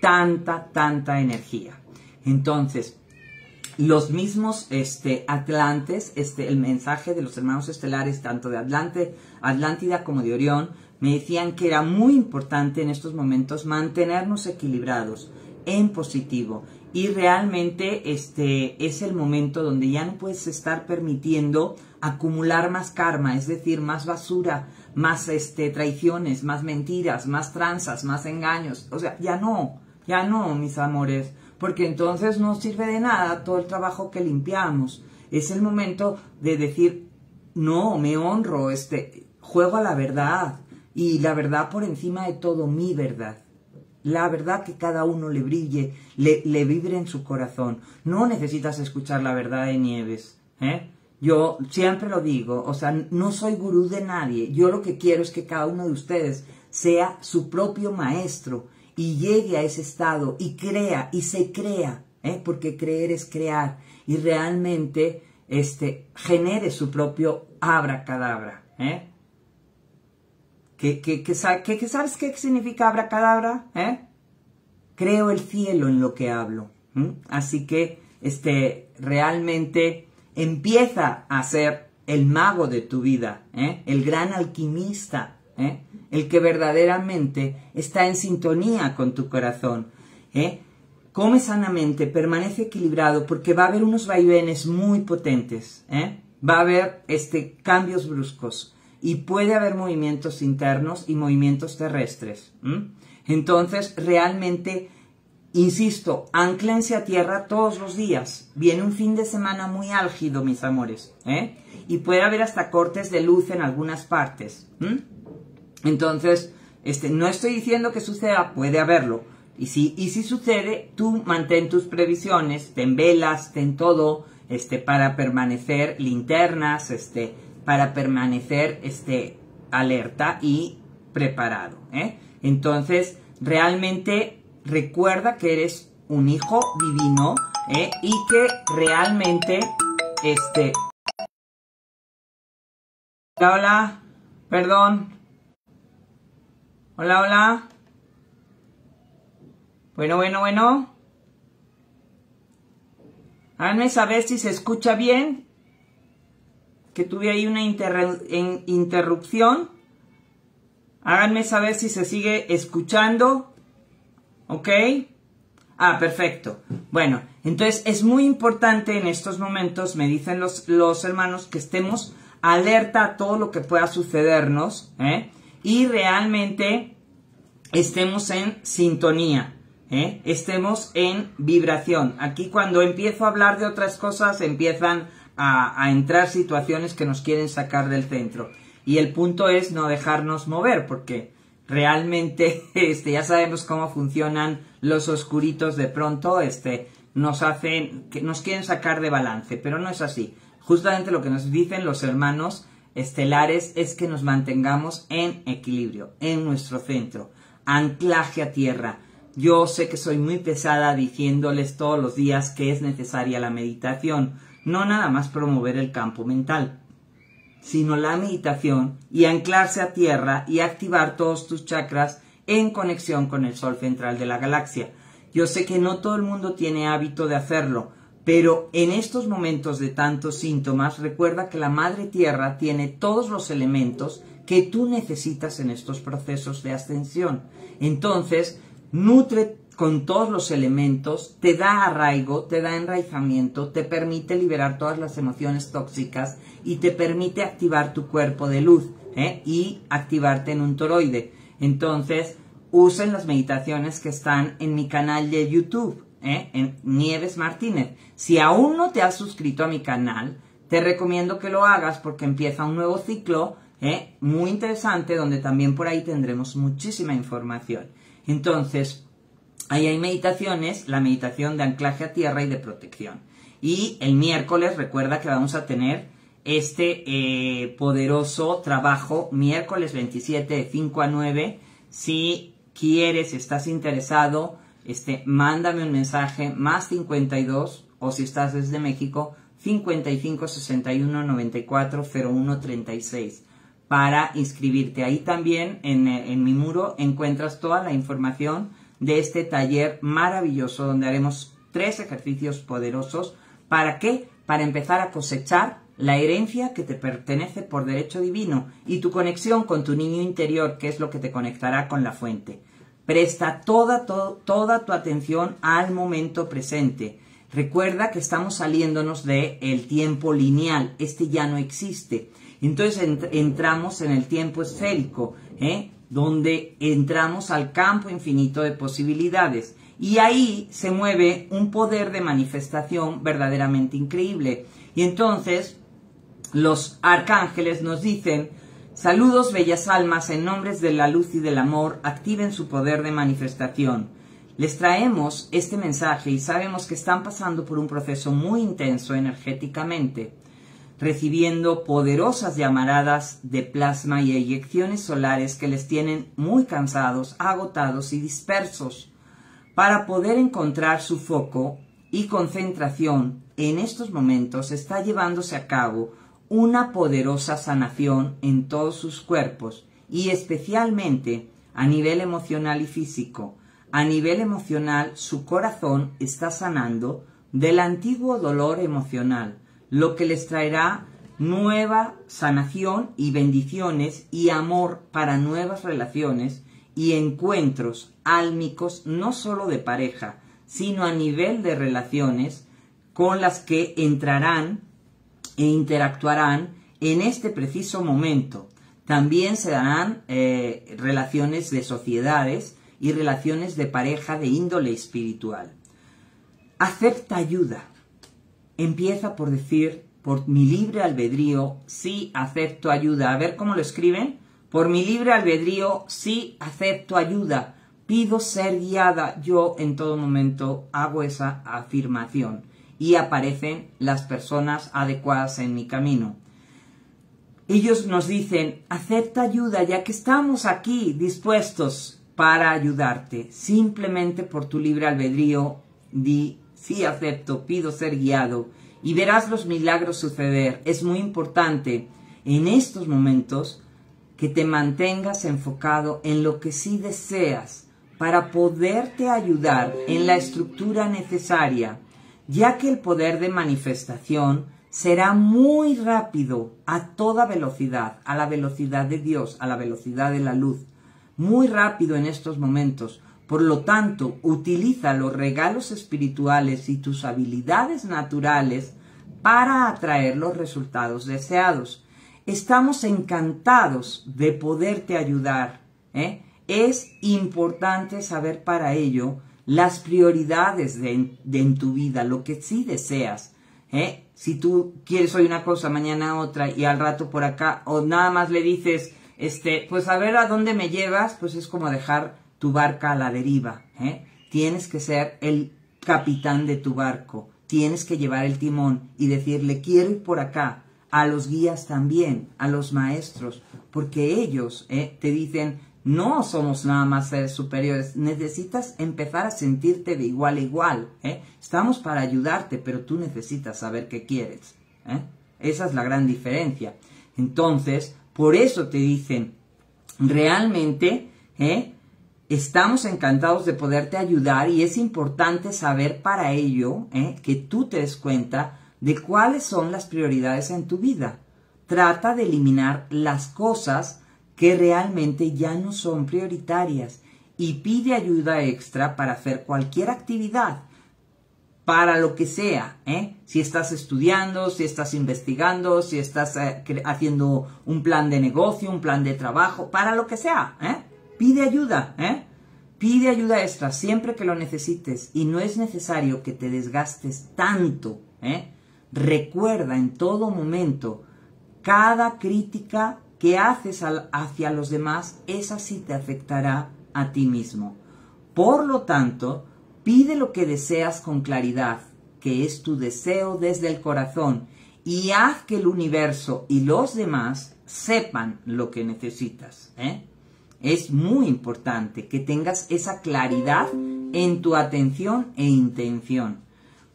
tanta, tanta energía. Entonces, los mismos este, Atlantes, este, el mensaje de los hermanos estelares, tanto de Atlante, Atlántida como de Orión, me decían que era muy importante en estos momentos mantenernos equilibrados en positivo y realmente este es el momento donde ya no puedes estar permitiendo acumular más karma, es decir, más basura, más este traiciones, más mentiras, más tranzas, más engaños, o sea, ya no, ya no, mis amores porque entonces no sirve de nada todo el trabajo que limpiamos. Es el momento de decir, no, me honro, este, juego a la verdad y la verdad por encima de todo, mi verdad. La verdad que cada uno le brille, le, le vibre en su corazón. No necesitas escuchar la verdad de Nieves, ¿eh? Yo siempre lo digo, o sea, no soy gurú de nadie. Yo lo que quiero es que cada uno de ustedes sea su propio maestro y llegue a ese estado y crea y se crea, ¿eh? porque creer es crear y realmente este, genere su propio abracadabra. ¿eh? ¿Qué, qué, qué, sabes qué significa abracadabra? ¿Eh? Creo el cielo en lo que hablo. Así que este, realmente empieza a ser el mago de tu vida, ¿eh? el gran alquimista, ¿eh? el que verdaderamente está en sintonía con tu corazón. ¿eh? Come sanamente, permanece equilibrado, porque va a haber unos vaivenes muy potentes, ¿eh? va a haber este, cambios bruscos y puede haber movimientos internos y movimientos terrestres. Entonces, realmente Insisto, anclense a tierra todos los días. Viene un fin de semana muy álgido, mis amores. ¿eh? Y puede haber hasta cortes de luz en algunas partes. Entonces, este, no estoy diciendo que suceda, puede haberlo. Y si, y si sucede, tú mantén tus previsiones, ten velas, ten todo, este, para permanecer linternas, este, para permanecer, este, alerta y preparado, ¿eh? Entonces, realmente recuerda que eres un hijo divino ¿eh? y que realmente este hola hola perdón. Hola hola. Bueno bueno bueno. Háganme saber si se escucha bien que tuve ahí una interrupción. Háganme saber si se sigue escuchando ¿Ok? Ah, perfecto. Bueno, entonces es muy importante en estos momentos, me dicen los, los hermanos, que estemos alerta a todo lo que pueda sucedernos ¿eh? y realmente estemos en sintonía, ¿eh? estemos en vibración. Aquí cuando empiezo a hablar de otras cosas empiezan a, a entrar situaciones que nos quieren sacar del centro. Y el punto es no dejarnos mover, porque realmente este ya sabemos cómo funcionan los oscuritos de pronto este nos hacen que nos quieren sacar de balance pero no es así. Justamente lo que nos dicen los hermanos estelares es que nos mantengamos en equilibrio en nuestro centro anclaje a tierra. Yo sé que soy muy pesada diciéndoles todos los días que es necesaria la meditación no nada más promover el campo mental sino la meditación y anclarse a tierra y activar todos tus chakras en conexión con el Sol central de la galaxia. Yo sé que no todo el mundo tiene hábito de hacerlo, pero en estos momentos de tantos síntomas recuerda que la Madre Tierra tiene todos los elementos que tú necesitas en estos procesos de ascensión. Entonces, nutre con todos los elementos, te da arraigo, te da enraizamiento, te permite liberar todas las emociones tóxicas y te permite activar tu cuerpo de luz ¿eh? y activarte en un toroide. Entonces, usen las meditaciones que están en mi canal de YouTube, ¿eh? en Nieves Martínez. Si aún no te has suscrito a mi canal, te recomiendo que lo hagas porque empieza un nuevo ciclo ¿eh? muy interesante donde también por ahí tendremos muchísima información. Entonces, Ahí hay meditaciones, la meditación de anclaje a tierra y de protección. Y el miércoles recuerda que vamos a tener este eh, poderoso trabajo, miércoles 27 de 5 a 9. Si quieres, si estás interesado, este, mándame un mensaje más 52 o si estás desde México, 55 61 94 01 36 para inscribirte. Ahí también en, en mi muro encuentras toda la información de este taller maravilloso donde haremos tres ejercicios poderosos. ¿Para qué? Para empezar a cosechar la herencia que te pertenece por derecho divino y tu conexión con tu niño interior, que es lo que te conectará con la fuente. Presta toda, toda tu atención al momento presente. Recuerda que estamos saliéndonos del el tiempo lineal, este ya no existe. Entonces entramos en el tiempo esférico, ¿eh? Donde entramos al campo infinito de posibilidades. Y ahí se mueve un poder de manifestación verdaderamente increíble. Y entonces los arcángeles nos dicen, saludos bellas almas en nombres de la luz y del amor, activen su poder de manifestación. Les traemos este mensaje y sabemos que están pasando por un proceso muy intenso energéticamente. Recibiendo poderosas llamaradas de plasma y eyecciones solares que les tienen muy cansados, agotados y dispersos. Para poder encontrar su foco y concentración, en estos momentos está llevándose a cabo una poderosa sanación en todos sus cuerpos y especialmente a nivel emocional y físico. A nivel emocional, su corazón está sanando del antiguo dolor emocional, lo que les traerá nueva sanación y bendiciones y amor para nuevas relaciones y encuentros álmicos no solo de pareja, sino a nivel de relaciones con las que entrarán e interactuarán en este preciso momento. También se darán eh, relaciones de sociedades y relaciones de pareja de índole espiritual. Acepta ayuda. Empieza por decir, por mi libre albedrío, sí acepto ayuda. A ver cómo lo escriben. Por mi libre albedrío, sí acepto ayuda. Pido ser guiada. Yo en todo momento hago esa afirmación y aparecen las personas adecuadas en mi camino. Ellos nos dicen, acepta ayuda ya que estamos aquí dispuestos para ayudarte. Simplemente por tu libre albedrío, di, sí acepto, pido ser guiado y verás los milagros suceder. Es muy importante en estos momentos que te mantengas enfocado en lo que sí deseas para poderte ayudar en la estructura necesaria, ya que el poder de manifestación será muy rápido, a toda velocidad, a la velocidad de Dios, a la velocidad de la luz, muy rápido en estos momentos. Por lo tanto, utiliza los regalos espirituales y tus habilidades naturales para atraer los resultados deseados. Estamos encantados de poderte ayudar. ¿eh? Es importante saber para ello las prioridades de, en tu vida, lo que sí deseas. ¿eh? Si tú quieres hoy una cosa, mañana otra y al rato por acá, o nada más le dices, este, pues a ver a dónde me llevas, pues es como dejar tu barca a la deriva. ¿eh? Tienes que ser el capitán de tu barco, tienes que llevar el timón y decirle, quiero ir por acá, a los guías también, a los maestros, porque ellos ¿eh? te dicen, no somos nada más seres superiores. Necesitas empezar a sentirte de igual a igual. ¿eh? Estamos para ayudarte, pero tú necesitas saber qué quieres. ¿eh? Esa es la gran diferencia. Entonces, por eso te dicen, realmente, ¿eh? Estamos encantados de poderte ayudar y es importante saber para ello ¿eh? que tú te des cuenta de cuáles son las prioridades en tu vida. Trata de eliminar las cosas que realmente ya no son prioritarias y pide ayuda extra para hacer cualquier actividad, para lo que sea, ¿eh? si estás estudiando, si estás investigando, si estás eh, haciendo un plan de negocio, un plan de trabajo, para lo que sea, ¿eh? Pide ayuda, ¿eh? pide ayuda extra siempre que lo necesites y no es necesario que te desgastes tanto. ¿eh? Recuerda en todo momento cada crítica que haces hacia los demás, esa sí te afectará a ti mismo. Por lo tanto, pide lo que deseas con claridad, que es tu deseo desde el corazón, y haz que el universo y los demás sepan lo que necesitas. ¿eh? Es muy importante que tengas esa claridad en tu atención e intención.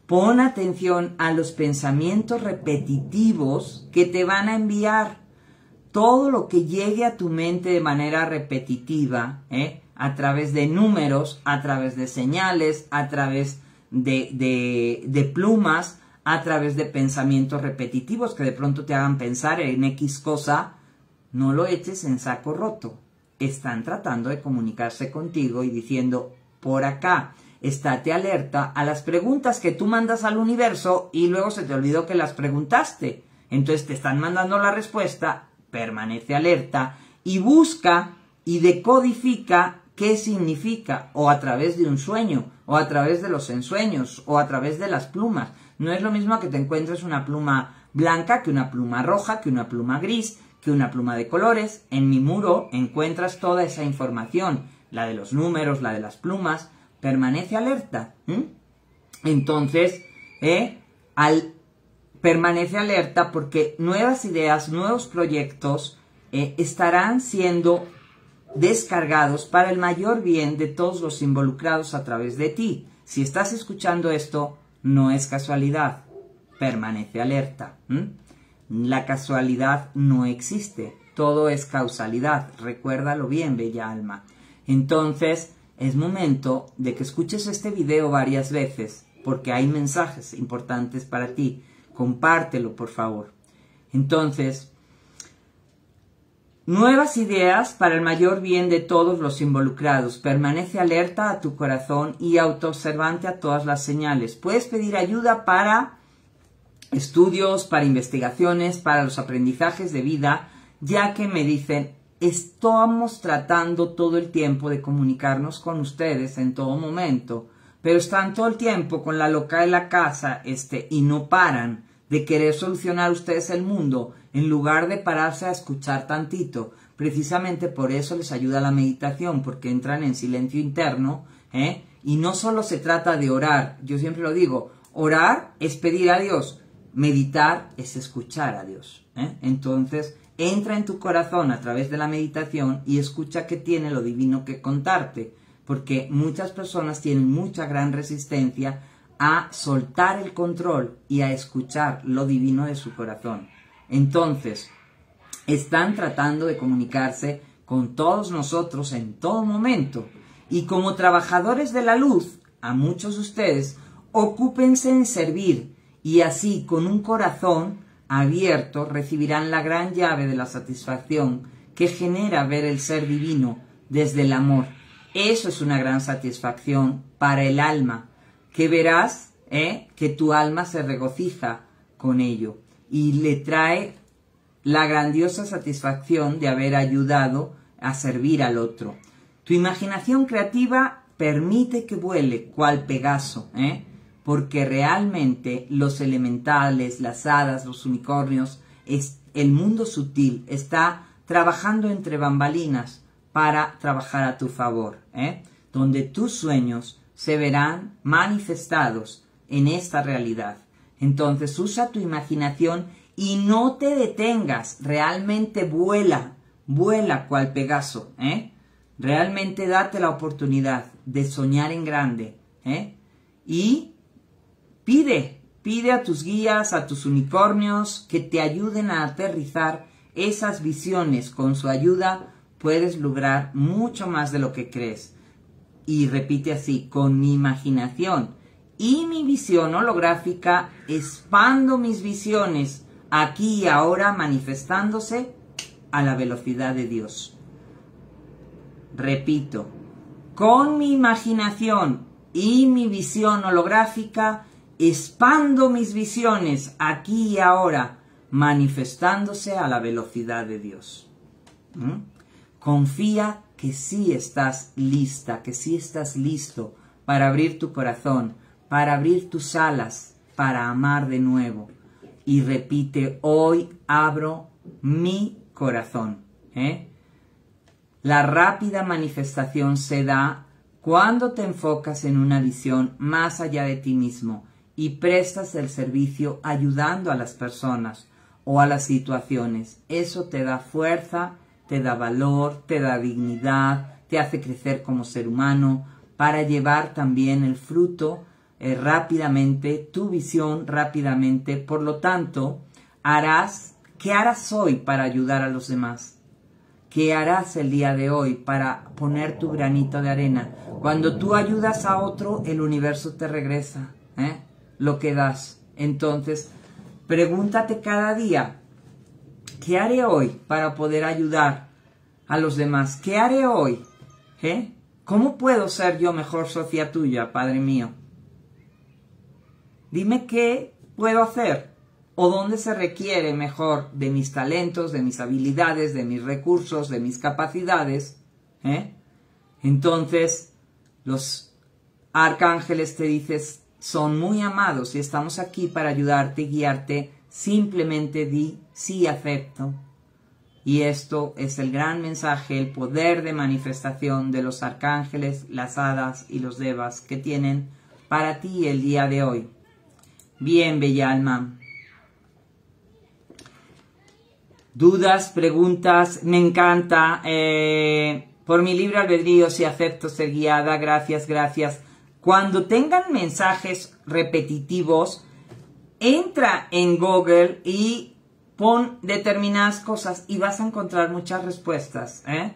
Pon atención a los pensamientos repetitivos que te van a enviar todo lo que llegue a tu mente de manera repetitiva, ¿eh? a través de números, a través de señales, a través de, de, de, plumas, a través de pensamientos repetitivos que de pronto te hagan pensar en X cosa, no lo eches en saco roto. Están tratando de comunicarse contigo y diciendo, por acá, estate alerta a las preguntas que tú mandas al universo y luego se te olvidó que las preguntaste. Entonces te están mandando la respuesta permanece alerta y busca y decodifica qué significa, o a través de un sueño, o a través de los ensueños, o a través de las plumas. No es lo mismo que te encuentres una pluma blanca que una pluma roja, que una pluma gris, que una pluma de colores. En mi muro encuentras toda esa información, la de los números, la de las plumas. Permanece alerta. Entonces, ¿eh? al permanece alerta porque nuevas ideas, nuevos proyectos eh, estarán siendo descargados para el mayor bien de todos los involucrados a través de ti. Si estás escuchando esto, no es casualidad. Permanece alerta. La casualidad no existe. Todo es causalidad. Recuérdalo bien, bella alma. Entonces, es momento de que escuches este video varias veces, porque hay mensajes importantes para ti. Compártelo, por favor. Entonces, nuevas ideas para el mayor bien de todos los involucrados. Permanece alerta a tu corazón y autoobservante a todas las señales. Puedes pedir ayuda para estudios, para investigaciones, para los aprendizajes de vida, ya que me dicen, estamos tratando todo el tiempo de comunicarnos con ustedes en todo momento, pero están todo el tiempo con la loca de la casa, este, y no paran de querer solucionar ustedes el mundo en lugar de pararse a escuchar tantito. Precisamente por eso les ayuda la meditación, porque entran en silencio interno, ¿eh? Y no solo se trata de orar, yo siempre lo digo, orar es pedir a Dios, meditar es escuchar a Dios. ¿eh? Entonces, entra en tu corazón a través de la meditación y escucha que tiene lo divino que contarte, porque muchas personas tienen mucha gran resistencia a soltar el control y a escuchar lo divino de su corazón. Entonces, están tratando de comunicarse con todos nosotros en todo momento. Y como trabajadores de la luz, a muchos de ustedes, ocúpense en servir y así con un corazón abierto recibirán la gran llave de la satisfacción que genera ver el ser divino desde el amor. Eso es una gran satisfacción para el alma que verás ¿eh? que tu alma se regocija con ello y le trae la grandiosa satisfacción de haber ayudado a servir al otro. Tu imaginación creativa permite que vuele cual Pegaso, ¿eh? Porque realmente los elementales, las hadas, los unicornios, es, el mundo sutil está trabajando entre bambalinas para trabajar a tu favor, ¿eh? donde tus sueños se verán manifestados en esta realidad. Entonces usa tu imaginación y no te detengas, realmente vuela, vuela cual Pegaso, ¿eh? Realmente date la oportunidad de soñar en grande, ¿eh? Y pide, pide a tus guías, a tus unicornios, que te ayuden a aterrizar esas visiones. Con su ayuda puedes lograr mucho más de lo que crees y repite así, con mi imaginación y mi visión holográfica, expando mis visiones aquí y ahora manifestándose a la velocidad de Dios. Repito, con mi imaginación y mi visión holográfica, expando mis visiones aquí y ahora, manifestándose a la velocidad de Dios. ¿Mm? Confía que sí estás lista, que sí estás listo para abrir tu corazón, para abrir tus alas, para amar de nuevo. Y repite, hoy abro mi corazón. ¿eh? La rápida manifestación se da cuando te enfocas en una visión más allá de ti mismo y prestas el servicio ayudando a las personas o a las situaciones. Eso te da fuerza te da valor, te da dignidad, te hace crecer como ser humano, para llevar también el fruto eh, rápidamente, tu visión rápidamente. Por lo tanto, harás, ¿qué harás hoy para ayudar a los demás? ¿Qué harás el día de hoy para poner tu granito de arena? Cuando tú ayudas a otro, el universo te regresa ¿eh? Lo que das. Entonces, pregúntate cada día, ¿Qué haré hoy para poder ayudar a los demás? ¿Qué haré hoy? ¿Eh? ¿Cómo puedo ser yo mejor socia tuya, Padre mío? Dime qué puedo hacer o dónde se requiere mejor de mis talentos, de mis habilidades, de mis recursos, de mis capacidades. ¿eh? Entonces, los arcángeles te dices, son muy amados y estamos aquí para ayudarte y guiarte Simplemente di sí acepto. Y esto es el gran mensaje, el poder de manifestación de los arcángeles, las hadas y los devas que tienen para ti el día de hoy. Bien, bella alma. dudas, preguntas, me encanta. Eh, por mi libre albedrío, si acepto ser guiada, gracias, gracias. Cuando tengan mensajes repetitivos, entra en Google y pon determinadas cosas y vas a encontrar muchas respuestas, ¿eh?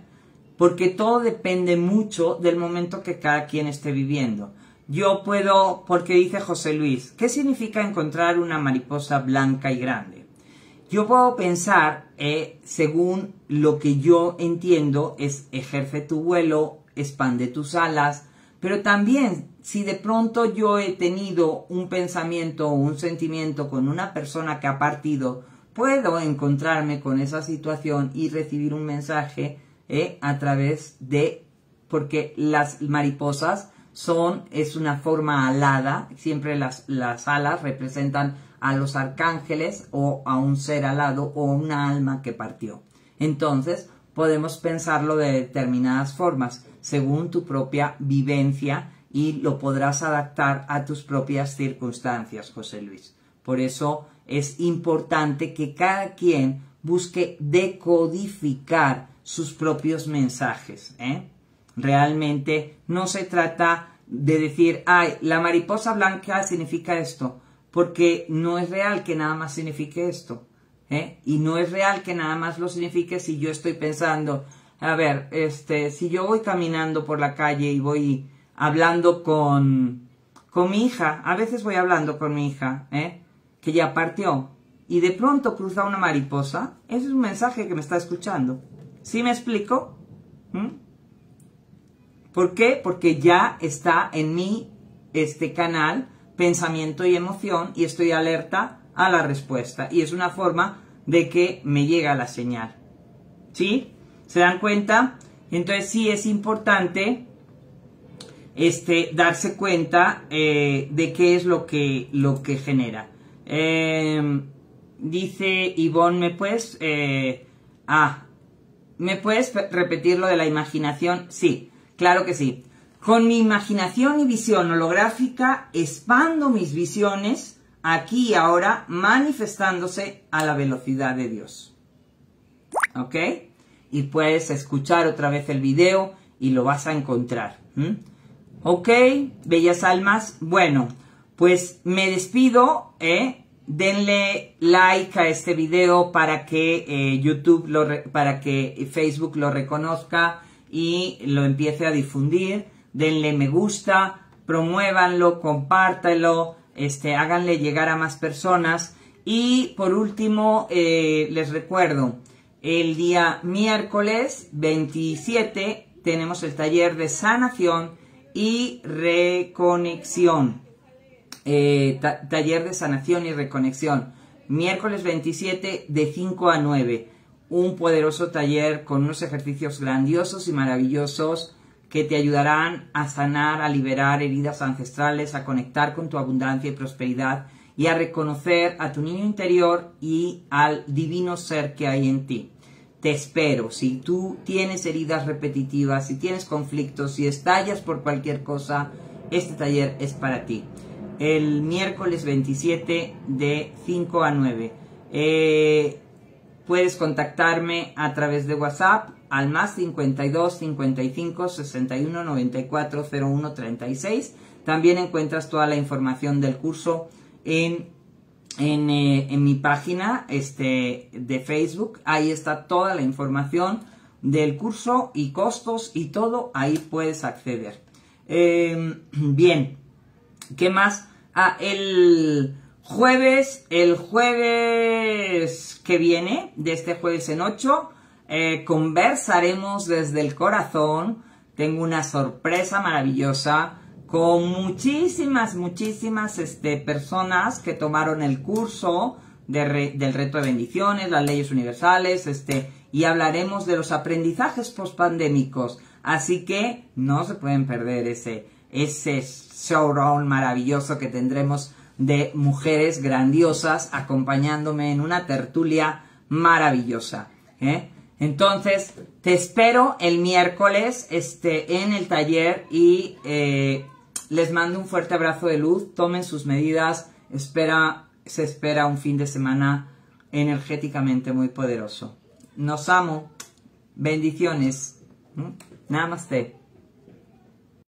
Porque todo depende mucho del momento que cada quien esté viviendo. Yo puedo, porque dice José Luis, ¿qué significa encontrar una mariposa blanca y grande? Yo puedo pensar, eh, según lo que yo entiendo, es ejerce tu vuelo, expande tus alas, pero también si de pronto yo he tenido un pensamiento o un sentimiento con una persona que ha partido, puedo encontrarme con esa situación y recibir un mensaje eh, a través de, porque las mariposas son, es una forma alada, siempre las, las alas representan a los arcángeles o a un ser alado o una alma que partió. Entonces, podemos pensarlo de determinadas formas, según tu propia vivencia y lo podrás adaptar a tus propias circunstancias, José Luis. Por eso es importante que cada quien busque decodificar sus propios mensajes. ¿eh? Realmente no se trata de decir, ay, la mariposa blanca significa esto, porque no es real que nada más signifique esto. ¿eh? Y no es real que nada más lo signifique si yo estoy pensando, a ver, este, si yo voy caminando por la calle y voy hablando con, con mi hija, a veces voy hablando con mi hija, ¿eh? que ya partió, y de pronto cruza una mariposa, ese es un mensaje que me está escuchando. ¿Sí me explico? ¿Mm? ¿Por qué? Porque ya está en mi este canal pensamiento y emoción y estoy alerta a la respuesta. Y es una forma de que me llega la señal. ¿Sí? ¿Se dan cuenta? Entonces sí es importante este, darse cuenta eh, de qué es lo que, lo que genera. Em, dice Ivonne, ¿me puedes... Eh, ah, ¿me puedes repetir lo de la imaginación? Sí. Claro que sí. Con mi imaginación y visión holográfica expando mis visiones aquí y ahora manifestándose a la velocidad de Dios. ¿Ok? Y puedes escuchar otra vez el video y lo vas a encontrar. ¿Ok? Bellas almas. Bueno, pues me despido. ¿eh? Denle like a este video para que eh, YouTube lo para que Facebook lo reconozca y lo empiece a difundir. Denle me gusta, promuévanlo, compártanlo, este, háganle llegar a más personas. Y por último, eh, les recuerdo, el día miércoles 27 tenemos el taller de sanación y reconexión. Eh, taller de sanación y reconexión. Miércoles 27 de 5 a 9 un poderoso taller con unos ejercicios grandiosos y maravillosos que te ayudarán a sanar, a liberar heridas ancestrales, a conectar con tu abundancia y prosperidad y a reconocer a tu niño interior y al divino ser que hay en ti. Te espero. Si tú tienes heridas repetitivas, si tienes conflictos, si estallas por cualquier cosa, este taller es para ti. El miércoles 27 de 5 a 9. Eh, Puedes contactarme a través de WhatsApp al más 52 55 61 94 01 36. También encuentras toda la información del curso en, en, eh, en, mi página este, de Facebook. Ahí está toda la información del curso y costos y todo. Ahí puedes acceder. Em, bien, ¿qué más? Ah, el Jueves, el jueves que viene, de este jueves en 8, eh, conversaremos desde el corazón. Tengo una sorpresa maravillosa con muchísimas, muchísimas este, personas que tomaron el curso del reto de bendiciones, las leyes universales, este, y hablaremos de los aprendizajes pospandémicos. Así que no se pueden perder ese, ese showdown maravilloso que tendremos de mujeres grandiosas acompañándome en una tertulia maravillosa. ¿eh? Entonces, te espero el miércoles este, en el taller y eh, les mando un fuerte abrazo de luz, tomen sus medidas, espera, se espera un fin de semana energéticamente muy poderoso. Nos amo, bendiciones, ¿Mm? namaste.